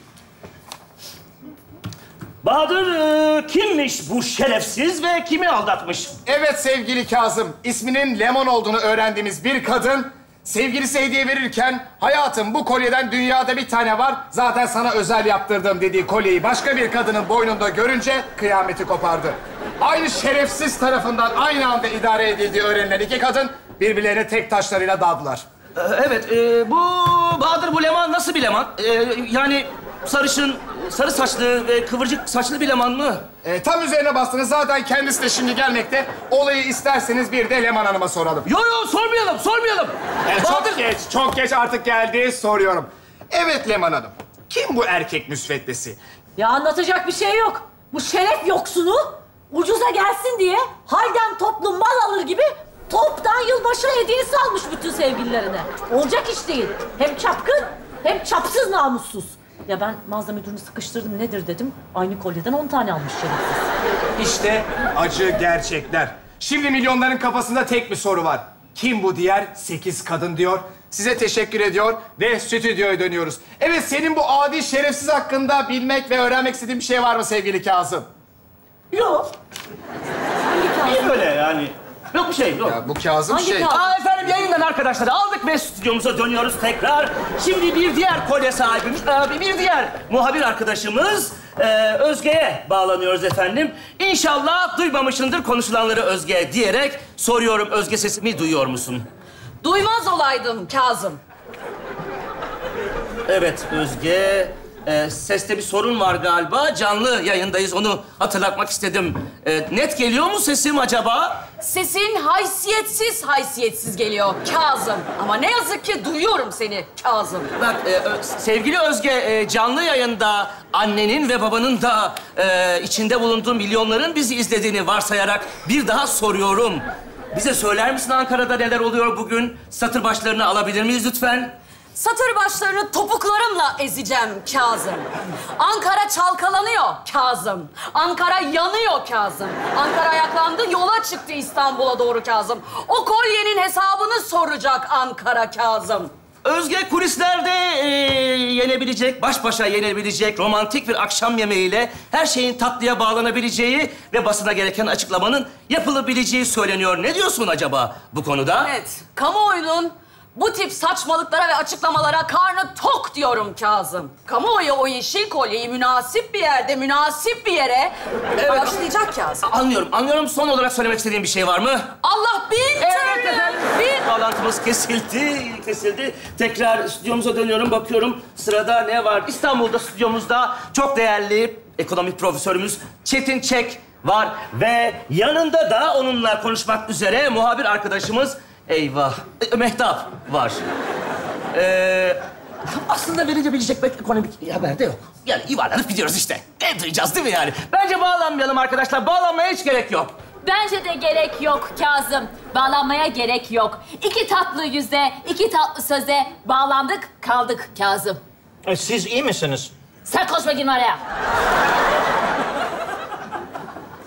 Bahadır e, kimmiş bu şerefsiz ve kimi aldatmış? Evet sevgili Kazım, isminin Lemon olduğunu öğrendiğimiz bir kadın... ...sevgilisi hediye verirken... ...hayatım bu kolyeden dünyada bir tane var... ...zaten sana özel yaptırdım dediği kolyeyi... ...başka bir kadının boynunda görünce kıyameti kopardı. Aynı şerefsiz tarafından aynı anda idare edildiği öğrenilen iki kadın... ...birbirlerine tek taşlarıyla daldılar. Ee, Evet, e, bu Bahadır bu Leman nasıl bir Leman? Ee, yani sarışın, sarı saçlı ve kıvırcık saçlı bir Leman mı? Ee, tam üzerine bastınız. Zaten kendisi de şimdi gelmekte. Olayı isterseniz bir de Leman Hanım'a soralım. Yo yo sormayalım, sormayalım. Bahadır- çok geç, çok geç artık geldi. Soruyorum. Evet Leman Hanım. Kim bu erkek müsveddesi? Ya anlatacak bir şey yok. Bu şeref yoksunu ucuza gelsin diye halden toplu mal alır gibi toptan yılbaşı hediyesi almış bütün sevgililerine. Olacak iş değil. Hem çapkın hem çapsız namussuz. Ya ben mağaza müdürünü sıkıştırdım nedir dedim. Aynı kolyeden 10 tane almış şerefsiz. İşte acı gerçekler. Şimdi milyonların kafasında tek bir soru var. Kim bu diğer sekiz kadın diyor. Size teşekkür ediyor ve stüdyoya dönüyoruz. Evet senin bu adi şerefsiz hakkında bilmek ve öğrenmek istediğin bir şey var mı sevgili Kazım? Yok. Niye böyle yani? Yok bir şey, yok. Ya bu Kazım Hangi şey... Aa, efendim yayından arkadaşları aldık ve stüdyomuza dönüyoruz tekrar. Şimdi bir diğer kolye sahibimiz, e, bir diğer muhabir arkadaşımız e, Özge'ye bağlanıyoruz efendim. İnşallah duymamışındır konuşulanları Özge diyerek soruyorum Özge sesimi duyuyor musun? Duymaz olaydım Kazım. Evet Özge. Ee, seste bir sorun var galiba. Canlı yayındayız onu hatırlatmak istedim. Ee, net geliyor mu sesim acaba? Sesin haysiyetsiz haysiyetsiz geliyor Kazım. Ama ne yazık ki duyuyorum seni Kazım. Bak e, ö- sevgili Özge e, canlı yayında annenin ve babanın da e, içinde bulunduğu milyonların bizi izlediğini varsayarak bir daha soruyorum. Bize söyler misin Ankara'da neler oluyor bugün? Satır başlarını alabilir miyiz lütfen? Satır başlarını topuklarımla ezeceğim Kazım. Ankara çalkalanıyor Kazım. Ankara yanıyor Kazım. Ankara ayaklandı, yola çıktı İstanbul'a doğru Kazım. O kolyenin hesabını soracak Ankara Kazım. Özge kulislerde e, yenebilecek, baş başa yenebilecek romantik bir akşam yemeğiyle her şeyin tatlıya bağlanabileceği ve basına gereken açıklamanın yapılabileceği söyleniyor. Ne diyorsun acaba bu konuda? Evet, kamuoyunun bu tip saçmalıklara ve açıklamalara karnı tok diyorum Kazım. Kamuoyu o yeşil kolyeyi münasip bir yerde, münasip bir yere bağışlayacak Kazım. Anlıyorum, anlıyorum. Son olarak söylemek istediğim bir şey var mı? Allah bin Evet efendim. bin... Bağlantımız kesildi, kesildi. Tekrar stüdyomuza dönüyorum, bakıyorum. Sırada ne var? İstanbul'da stüdyomuzda çok değerli ekonomik profesörümüz Çetin Çek var. Ve yanında da onunla konuşmak üzere muhabir arkadaşımız... Eyvah, e, Mehtap var. Ee, aslında verilebilecek pek ekonomik haber de yok. Yani yuvarlanıp gidiyoruz işte. Ne duyacağız değil mi yani? Bence bağlanmayalım arkadaşlar. Bağlanmaya hiç gerek yok. Bence de gerek yok Kazım. Bağlanmaya gerek yok. İki tatlı yüze, iki tatlı söze bağlandık, kaldık Kazım. E, siz iyi misiniz? Sen koşma girme araya.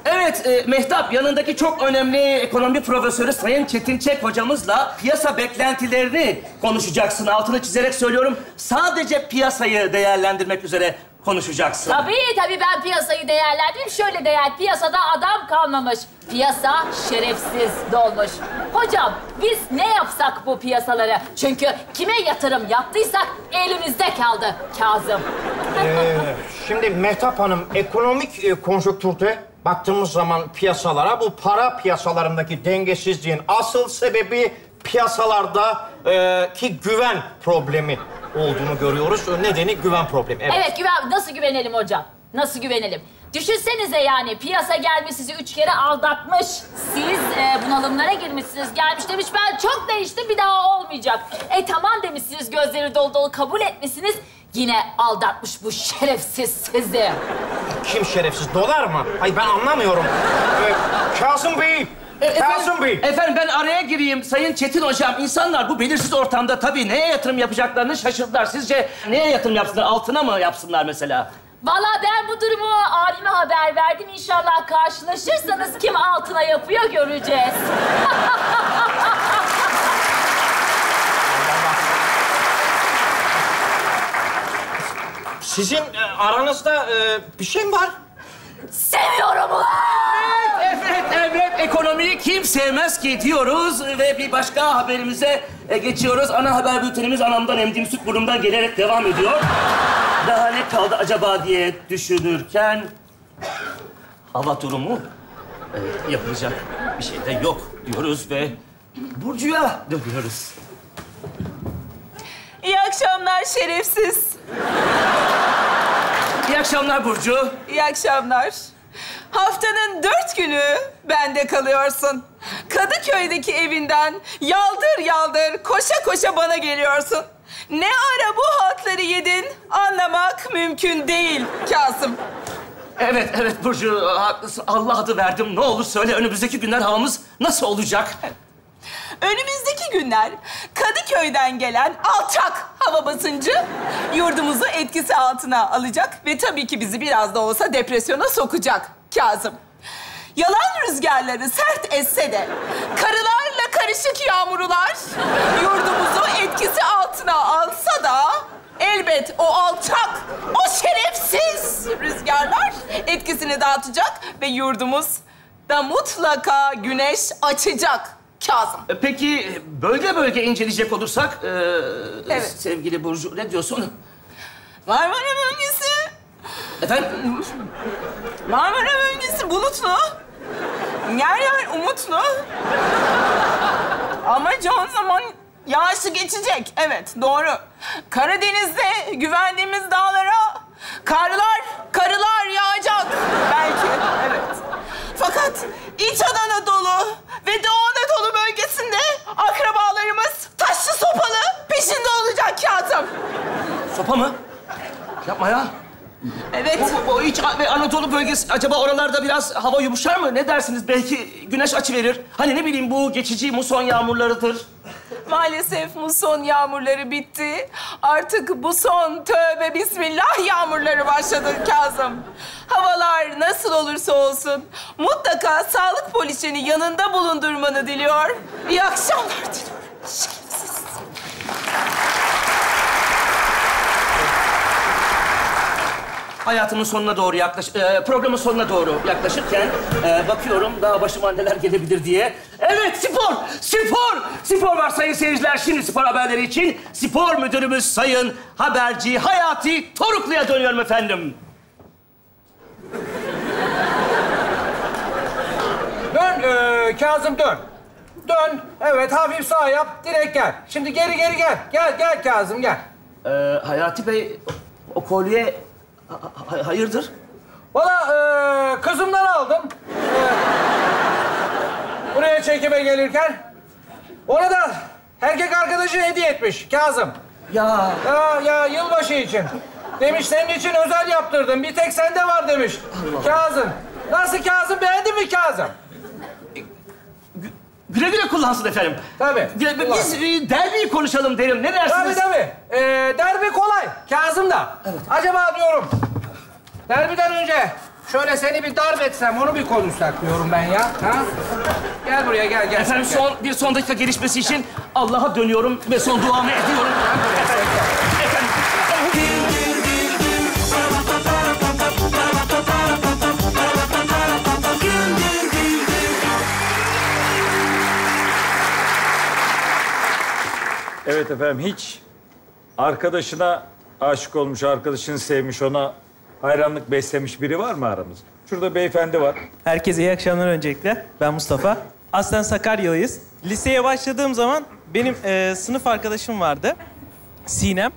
Evet, e, Mehtap yanındaki çok önemli ekonomi profesörü Sayın Çetin Çek hocamızla piyasa beklentilerini konuşacaksın. Altını çizerek söylüyorum. Sadece piyasayı değerlendirmek üzere konuşacaksın. Tabii tabii ben piyasayı değerlendireyim. Şöyle değer, piyasada adam kalmamış. Piyasa şerefsiz dolmuş. Hocam biz ne yapsak bu piyasaları? Çünkü kime yatırım yaptıysak elimizde kaldı Kazım. Ee, şimdi Mehtap Hanım, ekonomik e, konjonktürde baktığımız zaman piyasalara, bu para piyasalarındaki dengesizliğin asıl sebebi piyasalarda e, ki güven problemi olduğunu görüyoruz. Nedeni güven problemi. Evet. güven, nasıl güvenelim hocam? Nasıl güvenelim? Düşünsenize yani piyasa gelmiş sizi üç kere aldatmış. Siz e, bunalımlara girmişsiniz. Gelmiş demiş ben çok değiştim bir daha olmayacak. E tamam demişsiniz gözleri dolu dolu kabul etmişsiniz. Yine aldatmış bu şerefsiz sizi. Kim şerefsiz? Dolar mı? Ay ben anlamıyorum. Ee, Kazım Bey, E, Kazım Bey. Efendim ben araya gireyim. Sayın Çetin hocam, insanlar bu belirsiz ortamda tabii neye yatırım yapacaklarını şaşırdılar. Sizce neye yatırım yapsınlar? Altına mı yapsınlar mesela? Vallahi ben bu durumu abime haber verdim. İnşallah karşılaşırsanız kim altına yapıyor göreceğiz. Sizin e, aranızda e, bir şey mi var? Seviyorum ulan! Evet. Ekonomiyi kim sevmez ki diyoruz ve bir başka haberimize e, geçiyoruz. Ana haber bültenimiz anamdan emdiğim süt burnumdan gelerek devam ediyor. Daha ne kaldı acaba diye düşünürken... Hava durumu e, yapılacak bir şey de yok diyoruz ve Burcu'ya dönüyoruz. İyi akşamlar şerefsiz. İyi akşamlar Burcu. İyi akşamlar. Haftanın dört günü bende kalıyorsun. Kadıköy'deki evinden yaldır yaldır koşa koşa bana geliyorsun. Ne ara bu hatları yedin anlamak mümkün değil Kasım. Evet, evet Burcu. Allah adı verdim. Ne olur söyle önümüzdeki günler havamız nasıl olacak? Önümüzdeki günler Kadıköy'den gelen alçak hava basıncı yurdumuzu etkisi altına alacak ve tabii ki bizi biraz da olsa depresyona sokacak Kazım. Yalan rüzgarları sert esse de karılarla karışık yağmurlar yurdumuzu etkisi altına alsa da elbet o alçak, o şerefsiz rüzgarlar etkisini dağıtacak ve yurdumuz da mutlaka güneş açacak Kazım. E, Peki bölge bölge inceleyecek olursak... e, Evet. Sevgili Burcu ne diyorsun? Marmara bölgesi. Efendim? Marmara bölgesi bulutlu. Yer yer umutlu. Ama çoğu zaman yağışı geçecek. Evet, doğru. Karadeniz'de güvendiğimiz dağlara karlar, karılar yağacak. Belki, evet. Fakat İç Anadolu ve Doğu Anadolu bölgesinde akrabalarımız taşlı sopalı peşinde olacak Kazım. Sopa mı? Yapma ya. Evet. Bu, bu, İç Anadolu bölgesi acaba oralarda biraz hava yumuşar mı? Ne dersiniz? Belki güneş açı verir. Hani ne bileyim bu geçici muson yağmurlarıdır. Maalesef muson yağmurları bitti. Artık bu son tövbe bismillah yağmurları başladı Kazım. Havalar nasıl olursa olsun mutlaka sağlık polisini yanında bulundurmanı diliyor. İyi akşamlar diliyorum. Şerefsiz. Hayatımın sonuna doğru yaklaş... e, programın sonuna doğru yaklaşırken e, bakıyorum daha başıma neler gelebilir diye. Evet spor! Spor! Spor var sayın seyirciler. Şimdi spor haberleri için spor müdürümüz sayın haberci Hayati Toruklu'ya dönüyorum efendim. Dön ee, Kazım dön. Dön. Evet hafif sağ yap. Direkt gel. Şimdi geri geri gel. Gel gel Kazım gel. Ee, Hayati Bey o kolye ha- ha- hayırdır? Valla ee, kızımdan aldım. Ee, buraya çekime gelirken. Ona da erkek arkadaşı hediye etmiş Kazım. Ya. Ya, ya yılbaşı için. Demiş senin için özel yaptırdım. Bir tek sende var demiş. Kazım. Nasıl Kazım? Beğendin mi Kazım? Güle güle kullansın efendim. Tabii. Güle- Biz e, derbiyi konuşalım derim. Ne dersiniz? Tabii. Ee, derbi kolay. Kazım da. Acaba diyorum, derbiden önce şöyle seni bir darp etsem, onu bir konuşsak diyorum ben ya. Ha? Gel buraya, gel, gel. Efendim Gel. son bir son dakika gelişmesi için Allah'a dönüyorum ve son duamı ediyorum. Efendim, efendim. Evet efendim hiç arkadaşına aşık olmuş, arkadaşını sevmiş, ona hayranlık beslemiş biri var mı aramızda? Şurada beyefendi var. Herkese iyi akşamlar öncelikle. Ben Mustafa. Aslen Sakaryalıyız. Liseye başladığım zaman benim e, sınıf arkadaşım vardı. Sinem.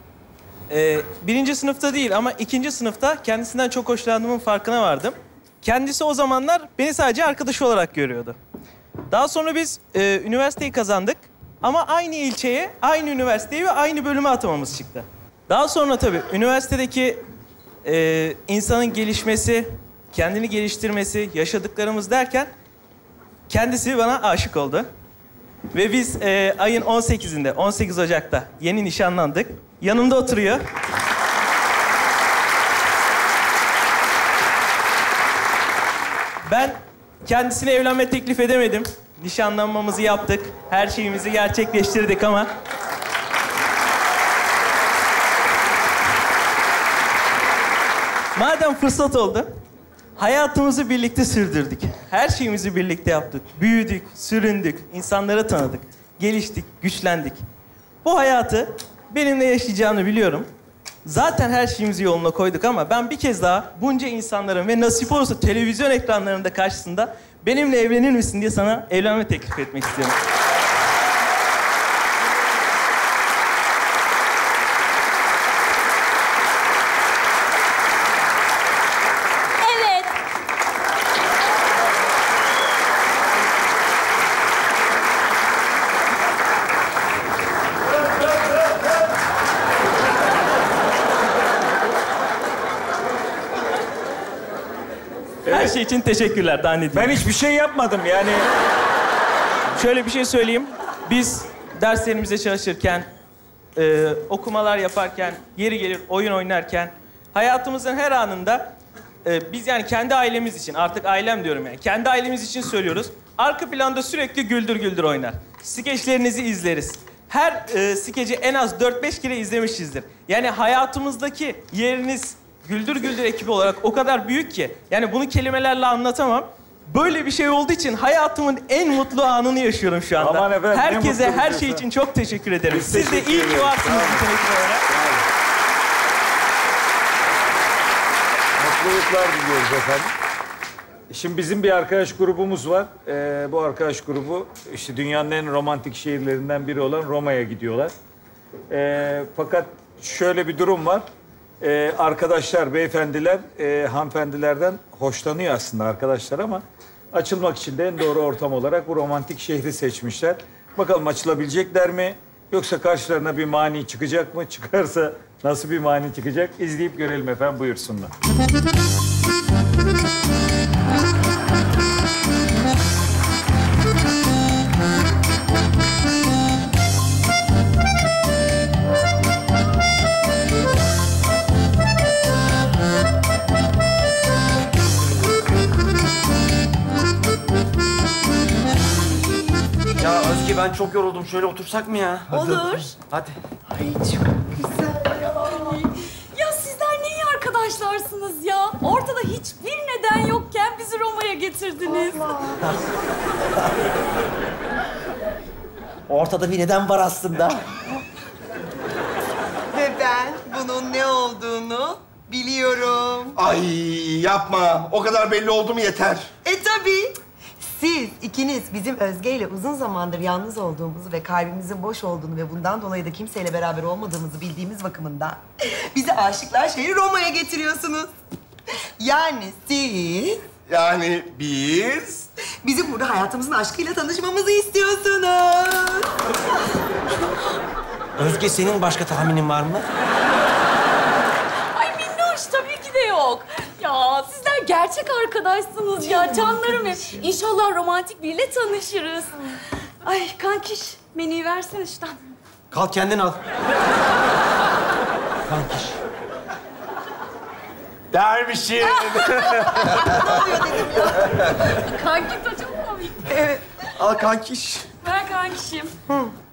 E, birinci sınıfta değil ama ikinci sınıfta kendisinden çok hoşlandığımın farkına vardım. Kendisi o zamanlar beni sadece arkadaş olarak görüyordu. Daha sonra biz e, üniversiteyi kazandık. Ama aynı ilçeye, aynı üniversiteye ve aynı bölüme atamamız çıktı. Daha sonra tabii üniversitedeki e, insanın gelişmesi, kendini geliştirmesi, yaşadıklarımız derken kendisi bana aşık oldu. Ve biz e, ayın 18'inde, 18 Ocak'ta yeni nişanlandık. Yanımda oturuyor. Ben kendisine evlenme teklif edemedim. Nişanlanmamızı yaptık. Her şeyimizi gerçekleştirdik ama... Madem fırsat oldu, hayatımızı birlikte sürdürdük. Her şeyimizi birlikte yaptık. Büyüdük, süründük, insanları tanıdık. Geliştik, güçlendik. Bu hayatı benimle yaşayacağını biliyorum. Zaten her şeyimizi yoluna koyduk ama ben bir kez daha bunca insanların ve nasip olursa televizyon ekranlarında karşısında benimle evlenir misin diye sana evlenme teklif etmek istiyorum. İçin teşekkürler. Diyeyim? Ben hiçbir şey yapmadım yani. Şöyle bir şey söyleyeyim. Biz derslerimize çalışırken, e, okumalar yaparken, yeri gelir oyun oynarken, hayatımızın her anında e, biz yani kendi ailemiz için, artık ailem diyorum yani, kendi ailemiz için söylüyoruz. Arka planda sürekli güldür güldür oynar. Skeçlerinizi izleriz. Her e, skeci en az 4-5 kere izlemişizdir. Yani hayatımızdaki yeriniz Güldür Güldür ekibi olarak o kadar büyük ki. Yani bunu kelimelerle anlatamam. Böyle bir şey olduğu için hayatımın en mutlu anını yaşıyorum şu anda. Aman efendim, Herkese her şey için çok teşekkür ederim. Biz Siz de teşekkür iyi ki ederiz. varsınız Sağ bütün ekip olarak. Mutluluklar diliyoruz efendim. Şimdi bizim bir arkadaş grubumuz var. Ee, bu arkadaş grubu işte dünyanın en romantik şehirlerinden biri olan Roma'ya gidiyorlar. Ee, fakat şöyle bir durum var. Ee, arkadaşlar, beyefendiler e, hanımefendilerden hoşlanıyor aslında arkadaşlar ama açılmak için de en doğru ortam olarak bu romantik şehri seçmişler. Bakalım açılabilecekler mi? Yoksa karşılarına bir mani çıkacak mı? Çıkarsa nasıl bir mani çıkacak? İzleyip görelim efendim buyursunlar. Ben çok yoruldum. Şöyle otursak mı ya? Olur. Hadi. Ay çok güzel ya. Ya sizler ne iyi arkadaşlarsınız ya. Ortada hiçbir neden yokken bizi Roma'ya getirdiniz. Ortada bir neden var aslında. Ve ben bunun ne olduğunu biliyorum. Ay yapma. O kadar belli oldu mu yeter. E tabii. Siz ikiniz bizim Özge ile uzun zamandır yalnız olduğumuzu ve kalbimizin boş olduğunu ve bundan dolayı da kimseyle beraber olmadığımızı bildiğimiz bakımından bizi aşıklar şehri Roma'ya getiriyorsunuz. Yani siz Yani biz... bizim burada hayatımızın aşkıyla tanışmamızı istiyorsunuz. Özge senin başka tahminin var mı? Ay minnoş tabii ki de yok. Ya sizler gerçek arkadaşsınız ya canlarım benim. İnşallah romantik biriyle tanışırız. Ay kankiş menüyü versene şuradan. Kalk kendin al. Kankiş. Dervişim. Kankit de çok komik. Evet. Al kankiş. Ver kankişim.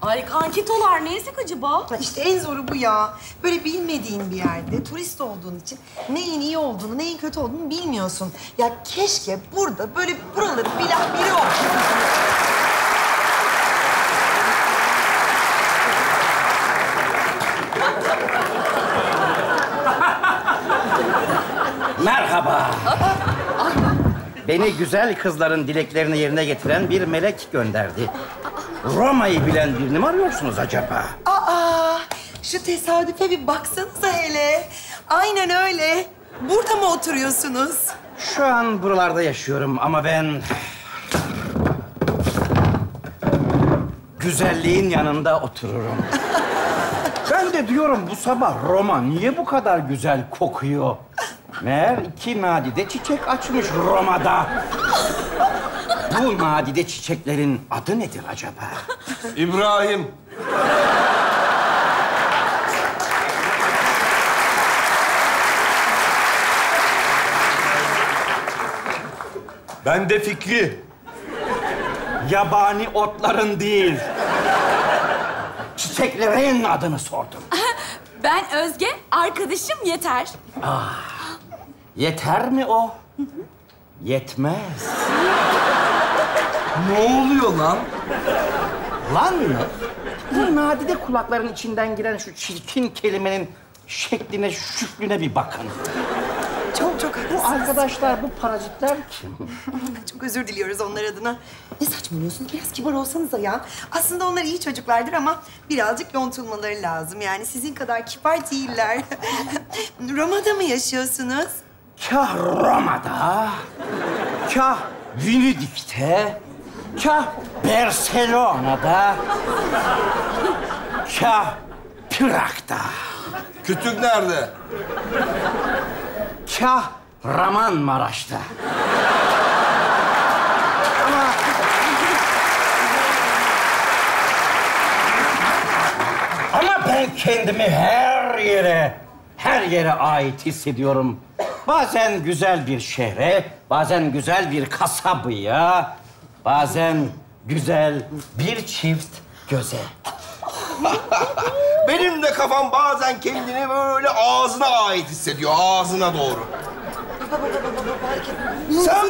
Ay kankitolar ne yesek acaba? İşte en zoru bu ya. Böyle bilmediğin bir yerde turist olduğun için neyin iyi olduğunu, neyin kötü olduğunu bilmiyorsun. Ya keşke burada böyle buraları bilen biri olsa. Merhaba. Beni güzel kızların dileklerini yerine getiren bir melek gönderdi. Roma'yı bilen birini mi arıyorsunuz acaba? Aa, şu tesadüfe bir baksanıza hele. Aynen öyle. Burada mı oturuyorsunuz? Şu an buralarda yaşıyorum ama ben... Güzelliğin yanında otururum. De diyorum bu sabah Roma niye bu kadar güzel kokuyor? Meğer iki nadide çiçek açmış Roma'da. Bu nadide çiçeklerin adı nedir acaba? İbrahim. Ben de Fikri. Yabani otların değil. Çiçeklerin adını sordum. Ben Özge, arkadaşım Yeter. Yeter mi o? Yetmez. ne oluyor lan? Lan mı? Bu nadide kulakların içinden giren şu çirkin kelimenin şekline, şüklüne bir bakın. Çok çok Bu arkadaşlar, bu parazitler kim? Çok özür diliyoruz onlar adına. Ne saçmalıyorsunuz? Biraz kibar olsanız da ya. Aslında onlar iyi çocuklardır ama birazcık yontulmaları lazım. Yani sizin kadar kibar değiller. Roma'da mı yaşıyorsunuz? Kah Roma'da, kah Venedik'te, kah Barcelona'da, kah Prag'da. Kütük nerede? Kah Raman Maraş'ta. Ama ben kendimi her yere, her yere ait hissediyorum. Bazen güzel bir şehre, bazen güzel bir kasabaya, bazen güzel bir çift göze. Benim de kafam bazen kendini böyle ağzına ait hissediyor. Ağzına doğru. Sen,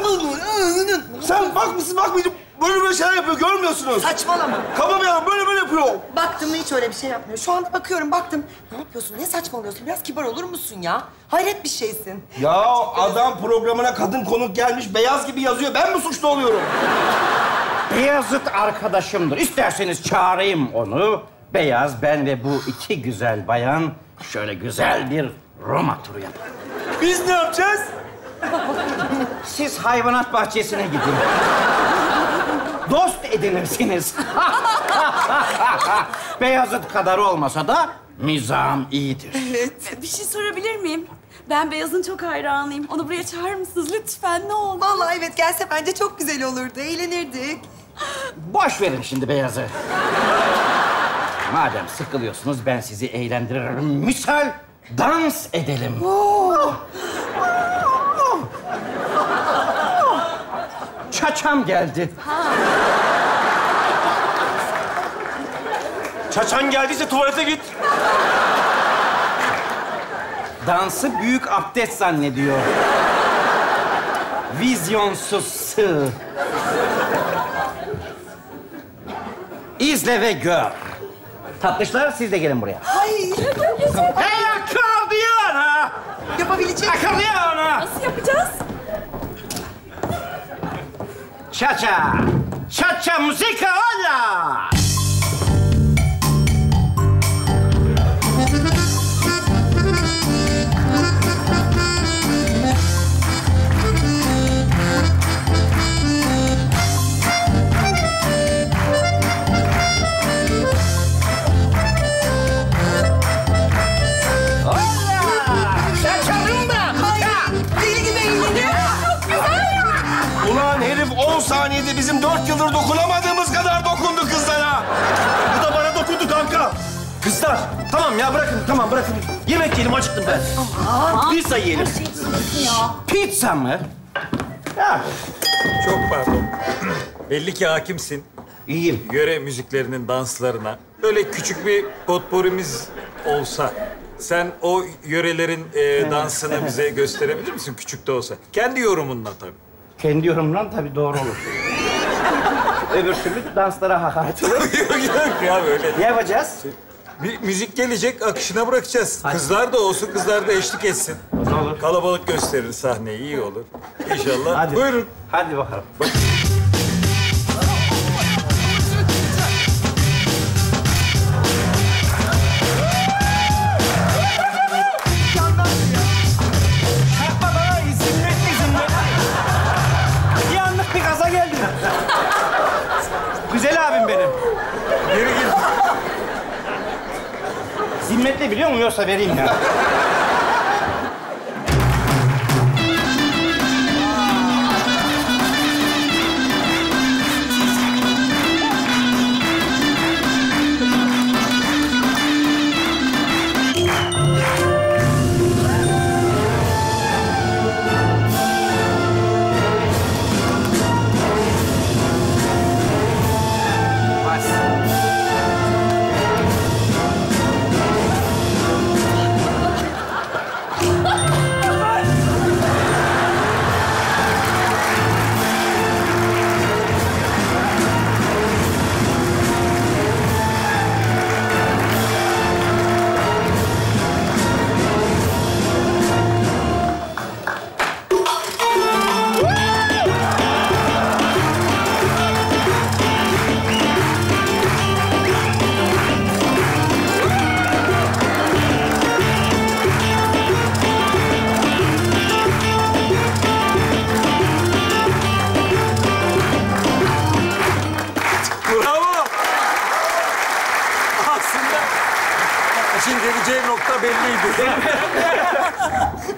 sen bakmışsın bakmayınca böyle böyle şeyler yapıyor. Görmüyorsunuz. Saçmalama. Kafam yani böyle böyle yapıyor. Baktım hiç öyle bir şey yapmıyor. Şu anda bakıyorum baktım. Ne yapıyorsun? Ne saçmalıyorsun? Biraz kibar olur musun ya? Hayret bir şeysin. Ya adam programına kadın konuk gelmiş beyaz gibi yazıyor. Ben mi suçlu oluyorum? Beyazıt arkadaşımdır. İsterseniz çağırayım onu. Beyaz, ben ve bu iki güzel bayan şöyle güzel bir Roma turu yapalım. Biz ne yapacağız? Siz hayvanat bahçesine gidin. Dost edinirsiniz. Beyazıt kadar olmasa da mizahım iyidir. Evet. Bir şey sorabilir miyim? Ben Beyaz'ın çok hayranıyım. Onu buraya çağırır mısınız lütfen ne olur? Vallahi evet gelse bence çok güzel olurdu. Eğlenirdik. Boş verin şimdi Beyaz'ı. Madem sıkılıyorsunuz ben sizi eğlendiririm. Misal dans edelim. Çaçam geldi. Çaçan geldiyse tuvalete git. Dansı büyük abdest zannediyor. Vizyonsuz sığ. İzle ve gör. Tatlışlar siz de gelin buraya. Ay. Hey akordiyona! Yapabilecek Akordiyona! Nasıl yapacağız? Cha-cha! Cha-cha hola! Bizim 4 yıldır dokunamadığımız kadar dokundu kızlara. Bu da bana dokundu kanka. Kızlar, tamam ya bırakın, tamam bırakın. Yemek yiyelim, acıktım ben. Pizza yiyelim. Pizza mı? Çok pardon. Belli ki hakimsin. İyiyim. Yöre müziklerinin danslarına. Böyle küçük bir potporimiz olsa... Sen o yörelerin e, dansını bize gösterebilir misin küçük de olsa? Kendi yorumunla tabii. Kendi yorumdan tabii doğru olur. Öbür türlü danslara hakaret olur. yok yok ya böyle. Ne yapacağız? Bir müzik gelecek, akışına bırakacağız. Kızlar da olsun, kızlar da eşlik etsin. Olur. Kalabalık gösterir sahneyi, iyi olur. İnşallah. Hadi. Buyurun. Hadi bakalım. Yapma Zimmetli biliyor musun? Yoksa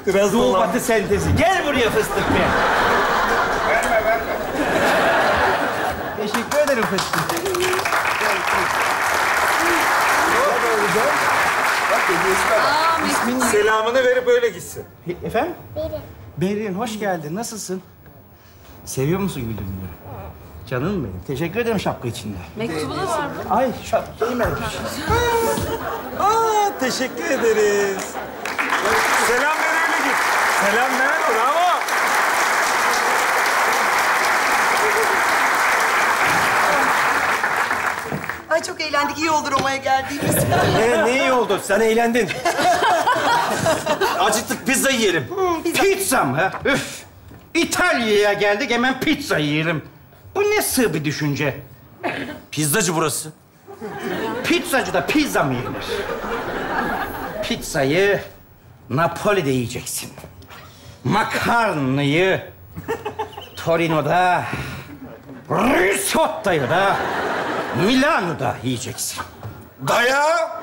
Biraz Doğu dolan- batı sentezi. Gel buraya fıstık be. Teşekkür ederim fıstık. Selamını verip öyle gitsin. Efendim? Berin. hoş geldin. Nasılsın? Seviyor musun güldürümleri? Canım benim. Teşekkür ederim şapka içinde. Mektubu da var mı? Ay şapkayı vermiş. Aa, teşekkür ederiz. Selam. Selam ver, bravo. Ay çok eğlendik. İyi oldu Roma'ya geldiğimiz. Ne, ne iyi oldu? Sen eğlendin. Acıktık pizza yiyelim. Pizza mı? Üf! İtalya'ya geldik hemen pizza yiyelim. Bu ne sığ bir düşünce. Pizzacı burası. Pizzacıda pizza mı yenir? Pizzayı Napoli'de yiyeceksin. Makarnayı Torino'da, risottoyu da Milano'da yiyeceksin. Daya!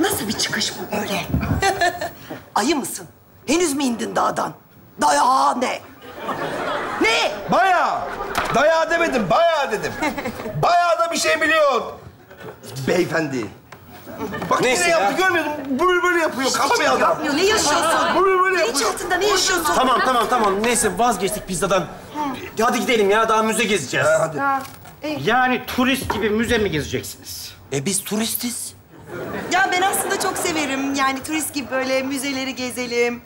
Nasıl bir çıkış bu böyle? Ayı mısın? Henüz mü indin dağdan? Daya ne? Ne? Bayağı. Daya demedim, bayağı dedim. Bayağı da bir şey biliyor. Beyefendi. Bak Neyse yine ya. yaptı görmüyor musun? Böyle böyle yapıyor. Kaba bir adam. Yapmıyor. Ne yaşıyorsun? Böyle böyle yapıyor. altında ne yaşıyorsun? Tamam tamam tamam. Neyse vazgeçtik pizzadan. Hadi gidelim ya daha müze gezeceğiz. hadi. Yani turist gibi müze mi gezeceksiniz? E biz turistiz. Ya ben aslında çok severim. Yani turist gibi böyle müzeleri gezelim.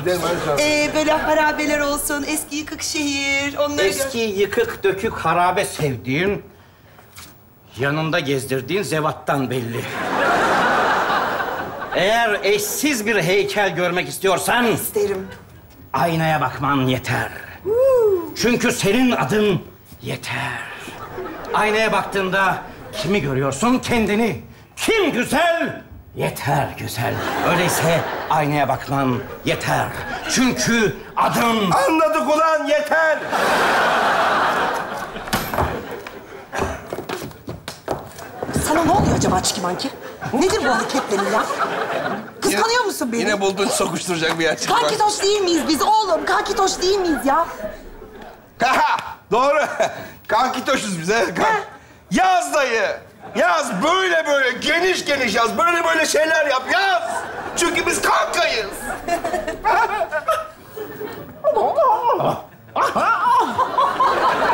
Gidelim hadi. Ee, böyle harabeler olsun, eski yıkık şehir, onları gör- Eski yıkık dökük harabe sevdiğin, yanında gezdirdiğin zevattan belli. Eğer eşsiz bir heykel görmek istiyorsan... İsterim. Aynaya bakman yeter. Çünkü senin adın yeter. Aynaya baktığında kimi görüyorsun? Kendini. Kim güzel? Yeter güzel. Öyleyse aynaya bakman yeter. Çünkü adın... Anladık ulan yeter. Sana ne oluyor acaba Çiki Manki? Nedir bu hareketlerin ya? Kıskanıyor musun beni? Yine buldun sokuşturacak bir yer çıktı. Kankitoş değil miyiz biz oğlum? Kankitoş değil miyiz ya? Haha, Doğru. Kankitoşuz biz he. Yaz dayı. Yaz böyle böyle geniş geniş yaz. Böyle böyle şeyler yap yaz. Çünkü biz kankayız.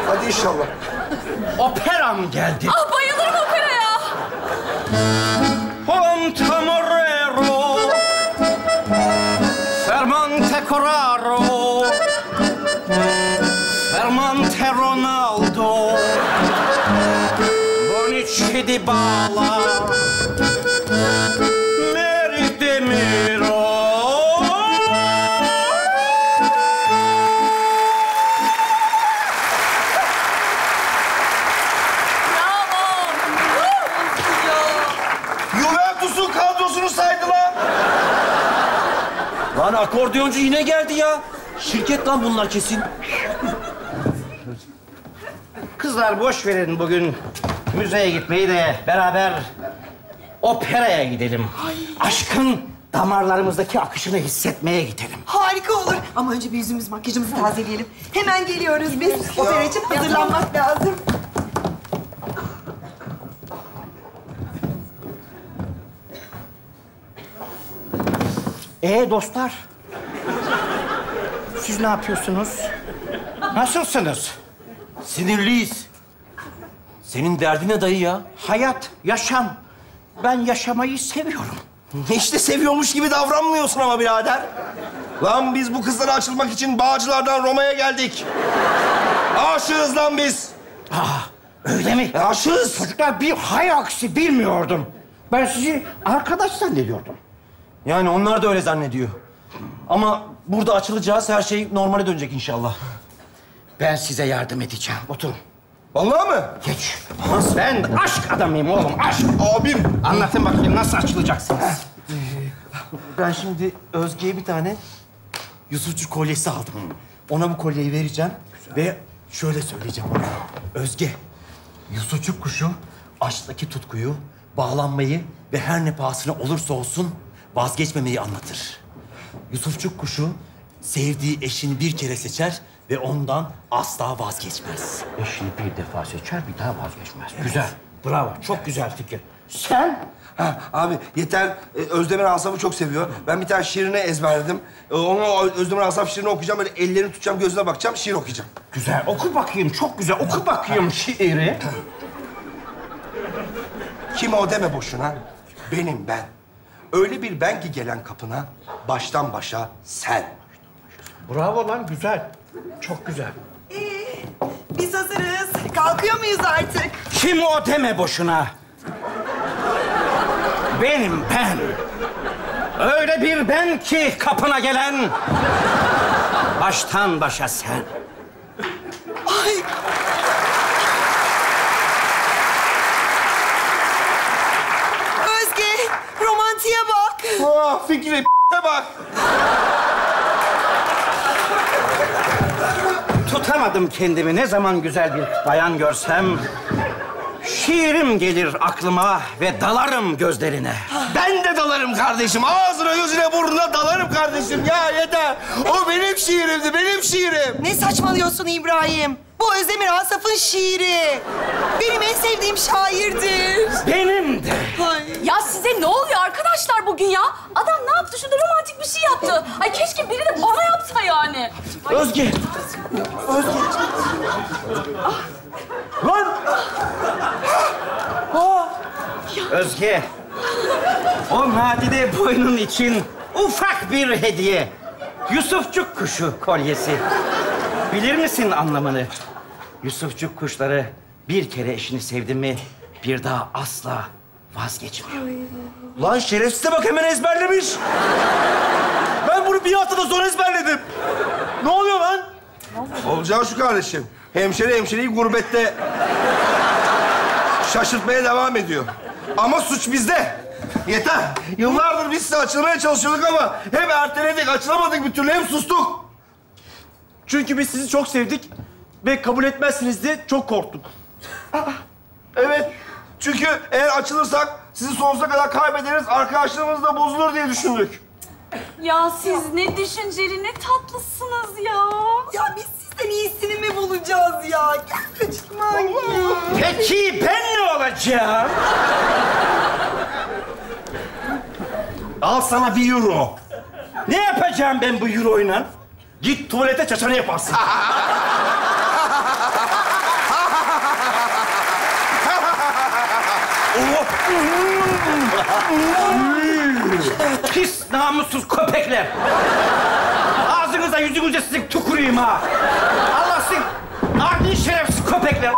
Hadi inşallah. Operam geldi. Ah bayılırım operaya. Pontamorero Fermante Corraro Fermante Ronaldo Bonici di Bala Lan akordiyoncu yine geldi ya. Şirket lan bunlar kesin. Kızlar boş verin bugün müzeye gitmeyi de beraber operaya gidelim. Aşkın damarlarımızdaki akışını hissetmeye gidelim. Harika olur. Ama önce bir yüzümüz, makyajımızı tazeleyelim. Hemen geliyoruz biz. Opera için hazırlanmak lazım. Ee dostlar? Siz ne yapıyorsunuz? Nasılsınız? Sinirliyiz. Senin derdin ne dayı ya? Hayat, yaşam. Ben yaşamayı seviyorum. İşte seviyormuş gibi davranmıyorsun ama birader. Lan biz bu kızlara açılmak için Bağcılar'dan Roma'ya geldik. Aşığız lan biz. Öyle mi? Aşığız. Çocuklar bir hay aksi bilmiyordum. Ben sizi arkadaş zannediyordum. Yani onlar da öyle zannediyor. Ama burada açılacağız, her şey normale dönecek inşallah. Ben size yardım edeceğim. Oturun. Vallahi mı? Geç. Ben aşk adamıyım oğlum, aşk. Abim. Anlatın bakayım nasıl açılacaksınız? Ben şimdi Özge'ye bir tane Yusufçu kolyesi aldım. Ona bu kolyeyi vereceğim ve şöyle söyleyeceğim ona. Özge, Yusufçuk kuşu aşktaki tutkuyu, bağlanmayı ve her ne pahasına olursa olsun vazgeçmemeyi anlatır. Yusufçuk kuşu sevdiği eşini bir kere seçer ve ondan asla vazgeçmez. Eşini bir defa seçer, bir daha vazgeçmez. Güzel. Bravo, çok güzel fikir. Sen? Ha, abi yeter. Ee, Özdemir Asaf'ı çok seviyor. Ben bir tane şiirini ezberledim. Ee, Onu Özdemir Asaf şiirini okuyacağım. Böyle ellerini tutacağım, gözüne bakacağım, şiir okuyacağım. Güzel, oku bakayım. Çok güzel. Oku bakayım şiiri. Kim o deme boşuna. Benim ben. Öyle bir ben ki gelen kapına, baştan başa sen. Bravo lan, güzel. Çok güzel. Biz hazırız. Kalkıyor muyuz artık? Kim o deme boşuna. Benim ben. Öyle bir ben ki kapına gelen. Baştan başa sen. Ay. Özge, romantiğe bak. Ah Fikri bak. Tutamadım kendimi. Ne zaman güzel bir bayan görsem... ...şiirim gelir aklıma ve dalarım gözlerine. Ben de dalarım kardeşim. Ağzına, gözüne, burnuna dalarım kardeşim. Ya yeter. O benim şiirimdi, benim şiirim. Ne saçmalıyorsun İbrahim? Bu Özdemir Asaf'ın şiiri. Benim en sevdiğim şairdir. Benim de. Ya size ne oluyor arkadaşlar bugün ya? Adam ne yaptı? Şurada romantik bir şey yaptı. Ay keşke biri de bana yapsa yani. Ay, Özge. Özge. Lan! Özge. O nadide boynun için ufak bir hediye. Yusufçuk kuşu kolyesi. Bilir misin anlamını? Yusufçuk kuşları bir kere eşini sevdi mi bir daha asla vazgeçmiyor. Lan şerefsize bak hemen ezberlemiş. Ben bunu bir haftada sonra ezberledim. Ne oluyor lan? Olacağı şu kardeşim. Hemşire hemşireyi gurbette şaşırtmaya devam ediyor. Ama suç bizde. Yeter. Yıllardır biz size açılmaya çalışıyorduk ama hep erteledik, açılamadık bir türlü, hep sustuk. Çünkü biz sizi çok sevdik ve kabul etmezsiniz diye çok korktuk. Evet. Çünkü eğer açılırsak sizi sonsuza kadar kaybederiz, arkadaşlığımız da bozulur diye düşündük. Ya siz ne düşünceli, ne tatlısınız ya. Ya biz sizden iyisini mi bulacağız ya? Gel kaçırma. Peki ben ne olacağım? Al sana bir euro. Ne yapacağım ben bu euroyla? Git tuvalete çaçanı yaparsın. Pis namussuz köpekler. Ağzınıza yüzünüze sizin tüküreyim ha. Allah sizin adi şerefsiz köpekler.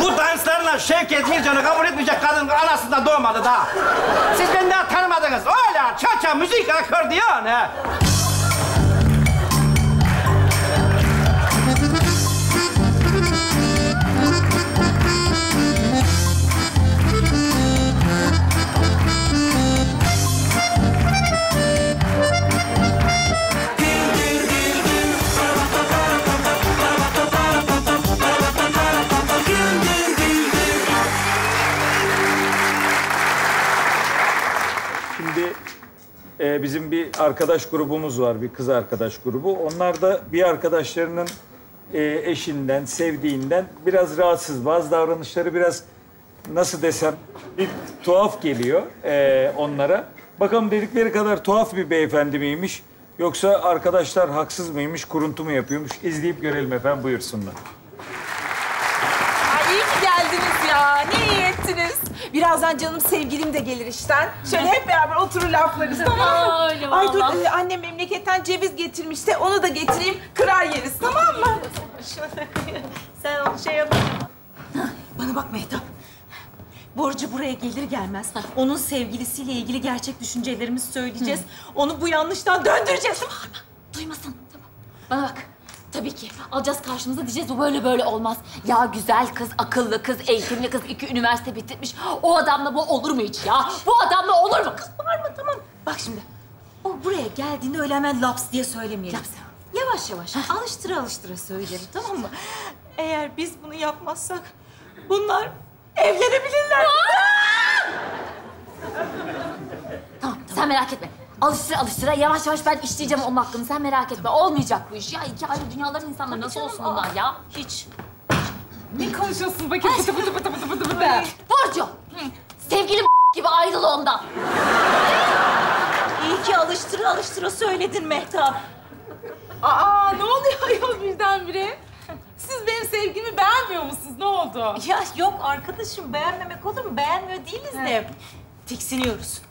Bu danslarla Şevket Mircan'ı kabul etmeyecek kadın anasından doğmadı daha. Siz beni daha tanımadınız. Öyle çaça, müzik, akordeon ha. E, bizim bir arkadaş grubumuz var, bir kız arkadaş grubu. Onlar da bir arkadaşlarının e, eşinden, sevdiğinden biraz rahatsız. Bazı davranışları biraz nasıl desem bir tuhaf geliyor e, onlara. Bakalım dedikleri kadar tuhaf bir beyefendi miymiş? Yoksa arkadaşlar haksız mıymış, kuruntu mu yapıyormuş? İzleyip görelim efendim, buyursunlar. Ay iyi ki geldiniz ya. Ne iyi ettiniz. Birazdan canım sevgilim de gelir işten. Şöyle hep beraber oturur laflarız tamam mı? Öyle Ay dur vallahi. e, annem memleketten ceviz getirmişti. Onu da getireyim. Kırar yeriz tamam mı? Sen onu şey yap. Bana bak Mehtap. Burcu buraya gelir gelmez onun sevgilisiyle ilgili gerçek düşüncelerimizi söyleyeceğiz. Onu bu yanlıştan döndüreceğiz. Duymasın. Tamam. Bana bak. Tabii ki. Alacağız karşımıza diyeceğiz bu böyle böyle olmaz. Ya güzel kız, akıllı kız, eğitimli kız, iki üniversite bitirmiş. O adamla bu olur mu hiç ya? Bu adamla olur mu? Kız var mı? Tamam. Bak şimdi. O buraya geldiğinde öyle hemen laps diye söylemeyelim. Laps. Yavaş yavaş, alıştıra alıştıra söyleyelim tamam mı? Eğer biz bunu yapmazsak bunlar evlenebilirler. Tamam, sen merak etme. Alıştıra alıştıra yavaş yavaş ben işleyeceğim onun hakkını. Sen merak etme. Olmayacak bu iş. Ya iki ayrı dünyaların insanları nasıl olsun bunlar ya? Hiç. Ne konuşuyorsun bakayım pıtı pıtı pıtı pıtı pıtı pıtı. Burcu! Sevgilim gibi ayrıl ondan. İyi ki alıştıra alıştıra söyledin Mehtap. Aa ne oluyor ayol birdenbire? Siz benim sevgimi beğenmiyor musunuz? Ne oldu? Ya yok arkadaşım beğenmemek olur mu? Beğenmiyor değiliz de. Tiksiniyoruz.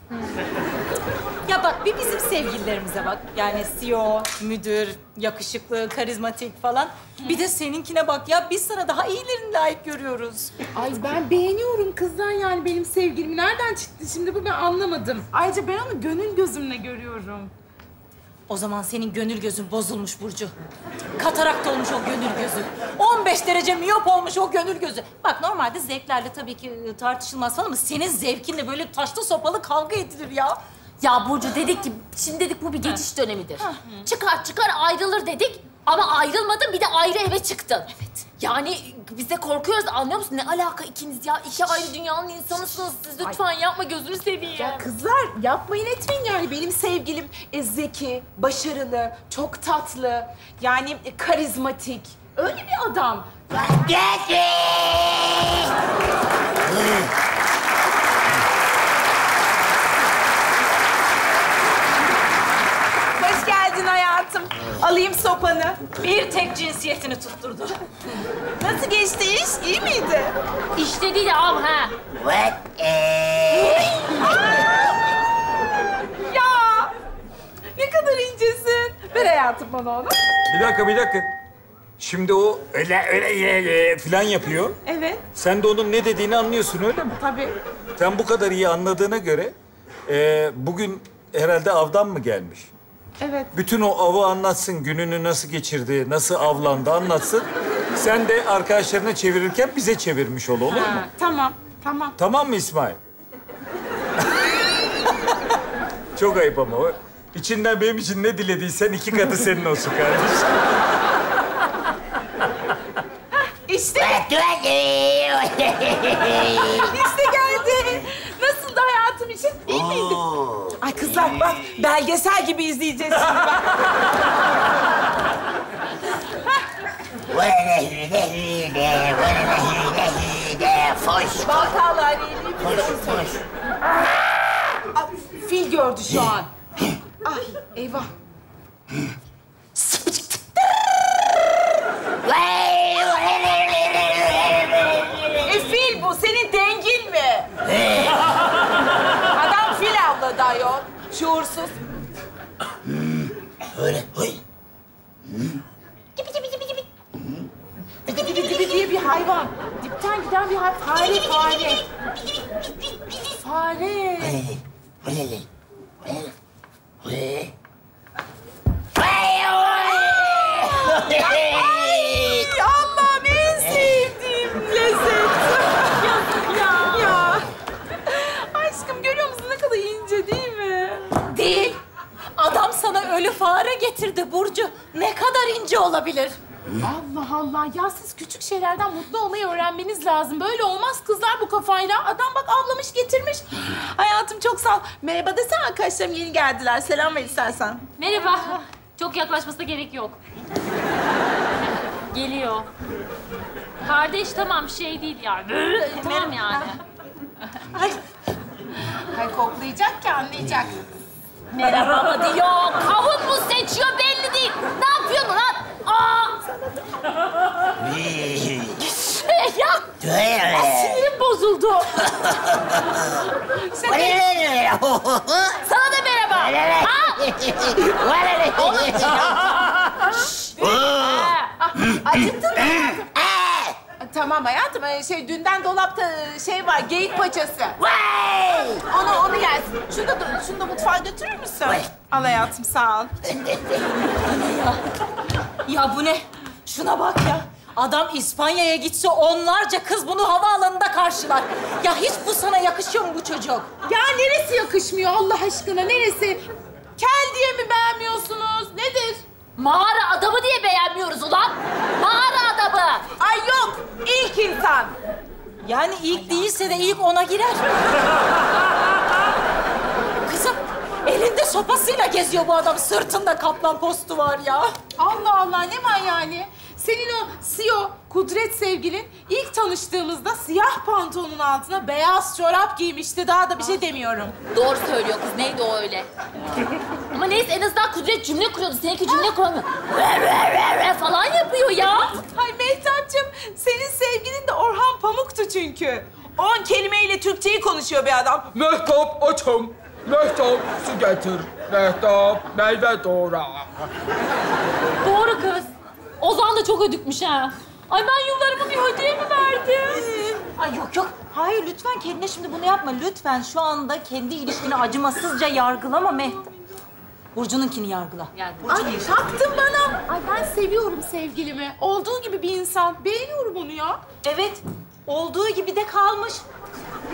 Ya bak bir bizim sevgililerimize bak. Yani CEO, müdür, yakışıklı, karizmatik falan. Bir de seninkine bak ya biz sana daha iyilerini layık görüyoruz. Ay ben beğeniyorum kızlar yani benim sevgilimi. Nereden çıktı şimdi bu ben anlamadım. Ayrıca ben onu gönül gözümle görüyorum. O zaman senin gönül gözün bozulmuş Burcu. Katarakt olmuş o gönül gözü. 15 derece miyop olmuş o gönül gözü. Bak normalde zevklerle tabii ki e, tartışılmaz falan ama senin zevkinle böyle taşlı sopalı kavga edilir ya. Ya Burcu dedik ki şimdi dedik bu bir geçiş dönemidir. Çıkar çıkar ayrılır dedik ama ayrılmadın bir de ayrı eve çıktın. Evet. Yani biz de korkuyoruz anlıyor musun? Ne alaka ikiniz ya? İki ayrı dünyanın insanısınız siz lütfen yapma gözünü seveyim. Ya kızlar yapmayın etmeyin yani. Benim sevgilim e, zeki, başarılı, çok tatlı, yani e, karizmatik. Öyle bir adam. Hoş geldin hayatım. Alayım sopanı. Bir tek cinsiyetini tutturdu. Nasıl geçti iş? İyi miydi? İşte değil al ha. Ya ne kadar incesin. Ver hayatım bana onu. Bir dakika, bir dakika. Şimdi o öyle öyle öyle falan yapıyor. Evet, Sen de onun ne dediğini anlıyorsun öyle mi? tabii. Sen bu kadar iyi anladığına göre e, bugün herhalde avdan mı gelmiş? Evet. Bütün o avı anlatsın, gününü nasıl geçirdi, nasıl avlandı anlatsın. Sen de arkadaşlarına çevirirken bize çevirmiş ol, olur mu? Ha, tamam, tamam. Tamam mı İsmail? Çok ayıp ama o. İçinden benim için ne dilediysen iki katı senin olsun kardeşim. İşte. işte geldi. Nasıldı hayatım için? İyi miydi? Ay kızlar bak belgesel gibi izleyeceğiz şimdi bak. Foş. Vakalar iyiliği Foş, foş. Fil gördü şu an. Ay eyvah. E fil bu. Senin dengin mi? Ayol. Şuursuz. Öyle. Oy. Dibi dibi dibi diye bir hayvan. Dipten giden bir hayvan. Fare, fare. Fare. Öyle. Öyle. Ay Allah'ım en sevdiğim lezzet. ya, ya. Aşkım görüyor musun ne kadar ince değil mi? Değil. Adam sana ölü fare getirdi Burcu. Ne kadar ince olabilir? Allah Allah. Ya siz küçük şeylerden mutlu olmayı öğrenmeniz lazım. Böyle olmaz kızlar bu kafayla. Adam bak avlamış getirmiş. Hayatım çok sağ ol. Merhaba desene arkadaşlarım yeni geldiler. Selam ver istersen. Merhaba. Çok yaklaşmasına gerek yok. Geliyor. Kardeş tamam şey değil yani. tamam yani. Ay. Ay koklayacak ki anlayacak. Merhaba mı diyor. Kavun mu seçiyor belli değil. Ne yapıyorsun lan? Aa! ya! Aa, sinirim bozuldu. Sana da merhaba. Ha? Acıktın mı? Tamam hayatım. Ee, Şey dünden dolapta e, şey var geyik paçası. Onu onu yersin. Şunu da şunu da mutfağa götürür müsün? Al hayatım sağ ol. Ya bu ne? Şuna bak ya. Adam İspanya'ya gitse onlarca kız bunu havaalanında karşılar. Ya hiç bu sana yakışıyor mu bu çocuk? Ya neresi yakışmıyor Allah aşkına neresi? Kel diye mi beğenmiyorsunuz? Nedir? Mağara adamı diye beğenmiyoruz ulan. Mağara adamı. Ay yok. ilk insan. Yani ilk değilse de ilk ona girer. Kızım Elinde sopasıyla geziyor bu adam. Sırtında kaplan postu var ya. Allah Allah ne yani? Senin o CEO Kudret sevgilin ilk tanıştığımızda siyah pantolonun altına beyaz çorap giymişti. Daha da bir şey demiyorum. Doğru söylüyor kız. Neydi o öyle? Ama neyse en azından Kudret cümle kuruyordu. Seninki cümle kuramıyor. Ver, ver, ver, ver falan yapıyor ya. Ay Mehtap'cığım senin sevgilin de Orhan Pamuk'tu çünkü. On kelimeyle Türkçeyi konuşuyor bir adam. Mehtap açım. Mehtap su getir. Mehtap meyve doğra. Doğru kız. Ozan da çok ödükmüş ha. Ay ben yıllarımı bir ödüye mi verdim? Ay yok yok. Hayır lütfen kendine şimdi bunu yapma. Lütfen şu anda kendi ilişkini acımasızca yargılama Mehtap. Burcu'nunkini yargıla. Ay taktın bana. Ay ben seviyorum sevgilimi. Olduğu gibi bir insan. Beğeniyorum onu ya. Evet. Olduğu gibi de kalmış.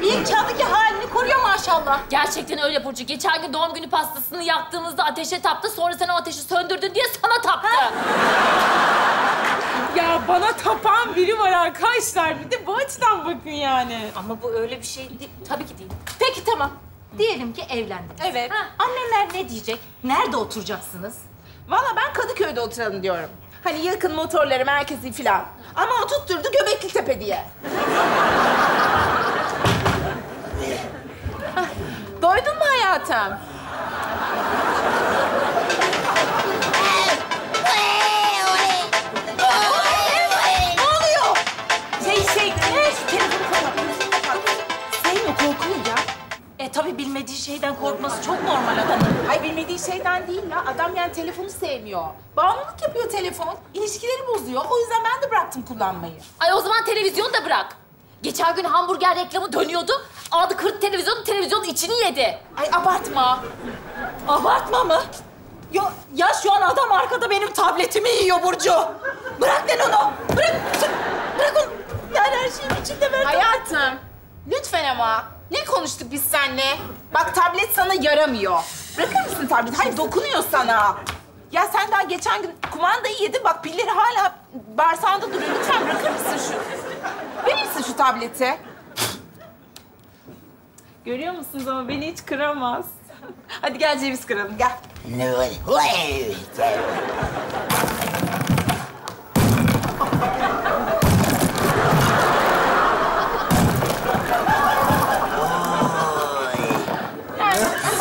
İlk çağdaki halini koruyor maşallah. Gerçekten öyle Burcu. Geçen gün doğum günü pastasını yaktığımızda ateşe taptı. Sonra sen o ateşi söndürdün diye sana taptı. Ya bana tapan biri var arkadaşlar. Bir de bu açıdan bakın yani. Ama bu öyle bir şey değil. Tabii ki değil. Peki tamam. Diyelim ki evlendiniz. Evet. Anneler ne diyecek? Nerede oturacaksınız? Valla ben Kadıköy'de oturalım diyorum. Hani yakın motorları, merkezi falan. Ama o tutturdu Göbekli Tepe diye. Doydun mu hayatım? ne oluyor? Şey şey, ne? Kapat. telefonu korkuyor ya. E tabii bilmediği şeyden korkması çok normal adamın. Ay bilmediği şeyden değil ya. Adam yani telefonu sevmiyor. Bağımlılık yapıyor telefon. İlişkileri bozuyor. O yüzden ben de bıraktım kullanmayı. Ay o zaman televizyonu da bırak. Geçen gün hamburger reklamı dönüyordu. Aldı kırdı televizyonu, televizyonun içini yedi. Ay abartma. Abartma mı? Ya, ya şu an adam arkada benim tabletimi yiyor Burcu. Bırak lan onu. Bırak. Bırak onu. Yani her şeyin içinde ver. Hayatım, lütfen ama. Ne konuştuk biz seninle? Bak tablet sana yaramıyor. Bırakır mısın tableti? Hayır dokunuyor sana. Ya sen daha geçen gün kumandayı yedin. Bak pilleri hala bağırsağında duruyor. Lütfen bırakır mısın şu? Verir misin şu tableti? Görüyor musunuz ama beni hiç kıramaz. Hadi gel ceviz kıralım, gel.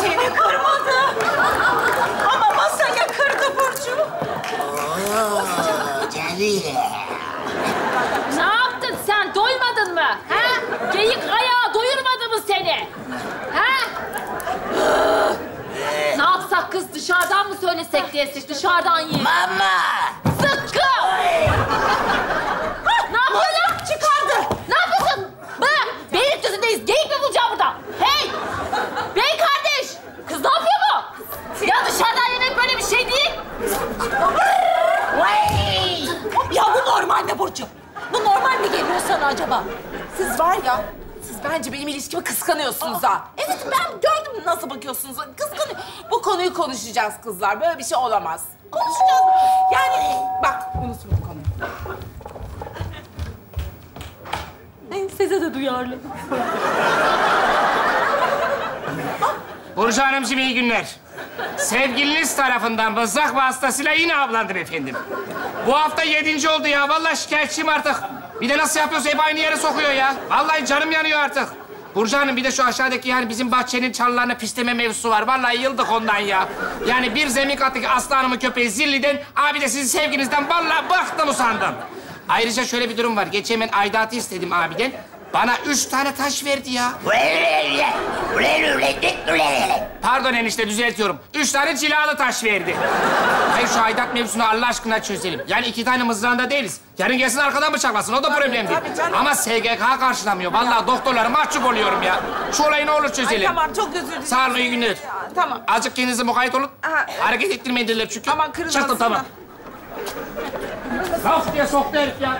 Seni kırmadı. Ama masaya kırdı Burcu. Ne yaptın sen? Doymadın mı? Ha? Geyik ayağı seni? Ha? ne yapsak kız? Dışarıdan mı söylesek diye siz dışarıdan yiyin. Mama! Sıkkı! Ha, ne yapıyorsun? Çıkardı. Ne yapıyorsun? Bırak! Beylikdüzü'ndeyiz. Geyik mi bulacağım burada? Hey! Bey kardeş! Kız ne yapıyor bu? Ya dışarıdan yemek böyle bir şey değil. Ya bu normal mi Burcu? Bu normal mi geliyor sana acaba? Siz var ya, bence benim ilişkimi kıskanıyorsunuz ha. Evet, ben gördüm nasıl bakıyorsunuz. Kıskanıyor. Bu konuyu konuşacağız kızlar. Böyle bir şey olamaz. Konuşacağız. Yani bak, unutma bu konuyu. Size de duyarlı. Burcu Hanımcığım iyi günler. Sevgiliniz tarafından mızrak vasıtasıyla yine avlandım efendim. Bu hafta yedinci oldu ya. Vallahi şikayetçiyim artık. Bir de nasıl yapıyorsa hep aynı yere sokuyor ya. Vallahi canım yanıyor artık. Burcu Hanım bir de şu aşağıdaki yani bizim bahçenin çalılarını pisleme mevzusu var. Vallahi yıldık ondan ya. Yani bir zemin kattaki Aslı Hanım'ın köpeği Zilli'den, abi de sizin sevginizden vallahi bıktım usandım. Ayrıca şöyle bir durum var. Geçen ben aidatı istedim abiden. Bana üç tane taş verdi ya. Pardon enişte düzeltiyorum. Üç tane cilalı taş verdi. Hayır şu aidat mevzusunu Allah aşkına çözelim. Yani iki tane mızrağında değiliz. Yarın gelsin arkadan bıçaklasın. O da problem değil. tabii canım. Ama SGK karşılamıyor. Vallahi doktorlara mahcup oluyorum ya. Şu olayı ne olur çözelim. Ay tamam, çok özür dilerim. Sağ olun iyi günler. Tamam. Azıcık kendinize mukayyet olun. Aha. Hareket ettirmeyin dediler çünkü. Aman kırılmasın Çıktım tamam. Kalk diye soktu herif ya.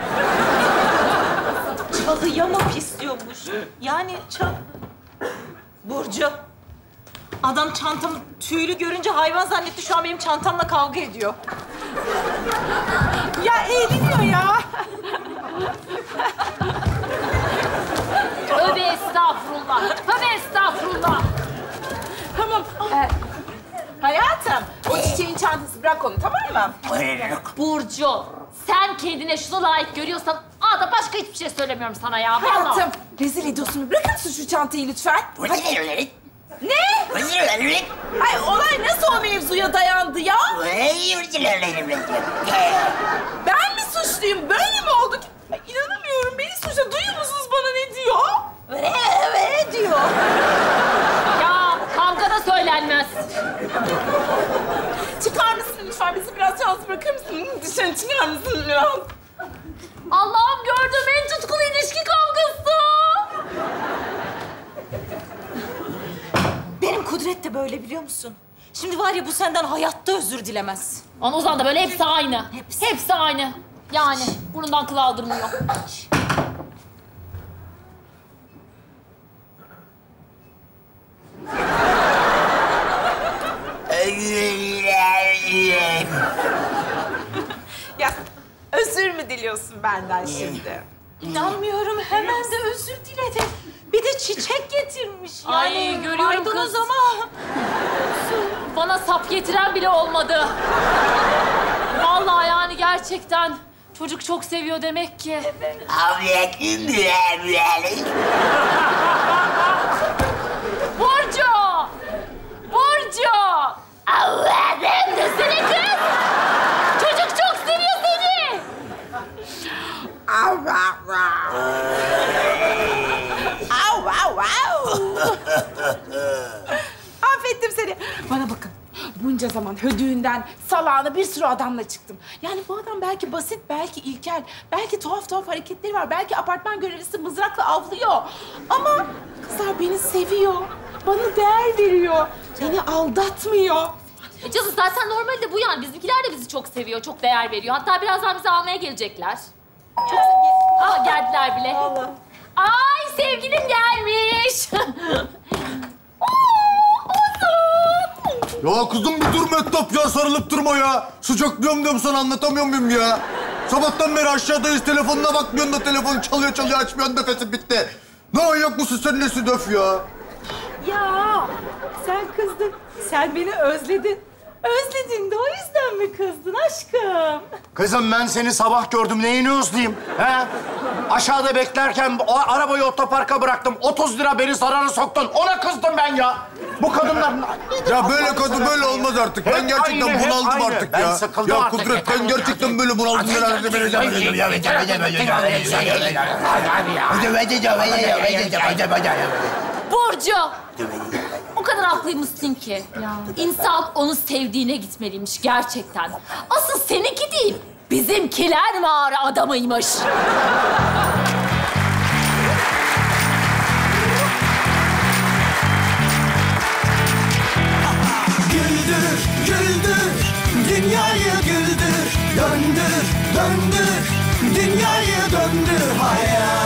Çalıya mı pisliyormuş? Yani çal... Burcu. Adam çantam tüylü görünce hayvan zannetti. Şu an benim çantamla kavga ediyor. Ya eğleniyor ya. Tövbe estağfurullah. Tövbe estağfurullah. Tamam. Ee, çantası. Bırak onu tamam mı? Burcu, sen kendine şunu layık görüyorsan... Aa da başka hiçbir şey söylemiyorum sana ya. Vallahi. Hayatım rezil ediyorsun. Bırakır mısın şu çantayı lütfen? Hadi. Ne? Ay olay nasıl o mevzuya dayandı ya? Ben mi suçluyum? Böyle mi oldu ki? Ay, inanamıyorum. Beni suçla. Duyuyor musunuz bana ne diyor? Ve diyor. Ya kavga da söylenmez. Çıkar mısın yalnız bırakır mısın? Dışarı çıkar mısın biraz? Allah'ım gördüğüm en tutkulu ilişki kavgası. Benim Kudret de böyle biliyor musun? Şimdi var ya bu senden hayatta özür dilemez. Ama Ozan da böyle hepsi aynı. Hepsi, aynı. Yani burundan kıl aldırmıyor. Diliyorsun benden şimdi? İnanmıyorum hemen de özür diledi. Bir de çiçek getirmiş. Yani Ay görüyorum kız. ama. Bana sap getiren bile olmadı. Vallahi yani gerçekten çocuk çok seviyor demek ki. Burcu! Burcu! Allah'ım desene kız! Çocuk çok seviyor seni! Au, au, au. Affettim seni. Bana bakın. Bunca zaman hödüğünden, salağına bir sürü adamla çıktım. Yani bu adam belki basit, belki ilkel, belki tuhaf tuhaf hareketleri var. Belki apartman görevlisi mızrakla avlıyor. Ama kızlar beni seviyor. Bana değer veriyor. Beni aldatmıyor. Canım zaten normalde bu yani. Bizimkiler de bizi çok seviyor, çok değer veriyor. Hatta birazdan bizi almaya gelecekler. Aa, geldiler bile. Ay sevgilim gelmiş. Ya kızım bir dur Mehtap ya sarılıp durma ya. Sıcaklıyorum diyorum sana anlatamıyor muyum ya? Sabahtan beri aşağıdayız telefonuna bakmıyorsun da telefon çalıyor çalıyor açmıyorsun nefesin bitti. Ne ayak mısın sen nesi döf ya? Ya sen kızdın. Sen beni özledin. Özledin de o yüzden mi kızdın aşkım? Kızım ben seni sabah gördüm. Neyini özleyeyim? He? Aşağıda beklerken o arabayı otoparka bıraktım. 30 lira beni zarara soktun. Ona kızdım ben ya. Bu kadınlar... Ya böyle kadın böyle olmaz artık. Ben Hep gerçekten aynı, hep bunaldım aynı. artık Ben ya. sıkıldım ya artık. Kudret ben gerçekten böyle bunaldım. Burcu! O kadar haklıymışsın ki. İnsan onu sevdiğine gitmeliymiş gerçekten. Asıl seninki değil, bizimkiler mağara adamıymış. Güldür, güldür, dünyayı güldür Döndür, döndür, dünyayı döndür Hayat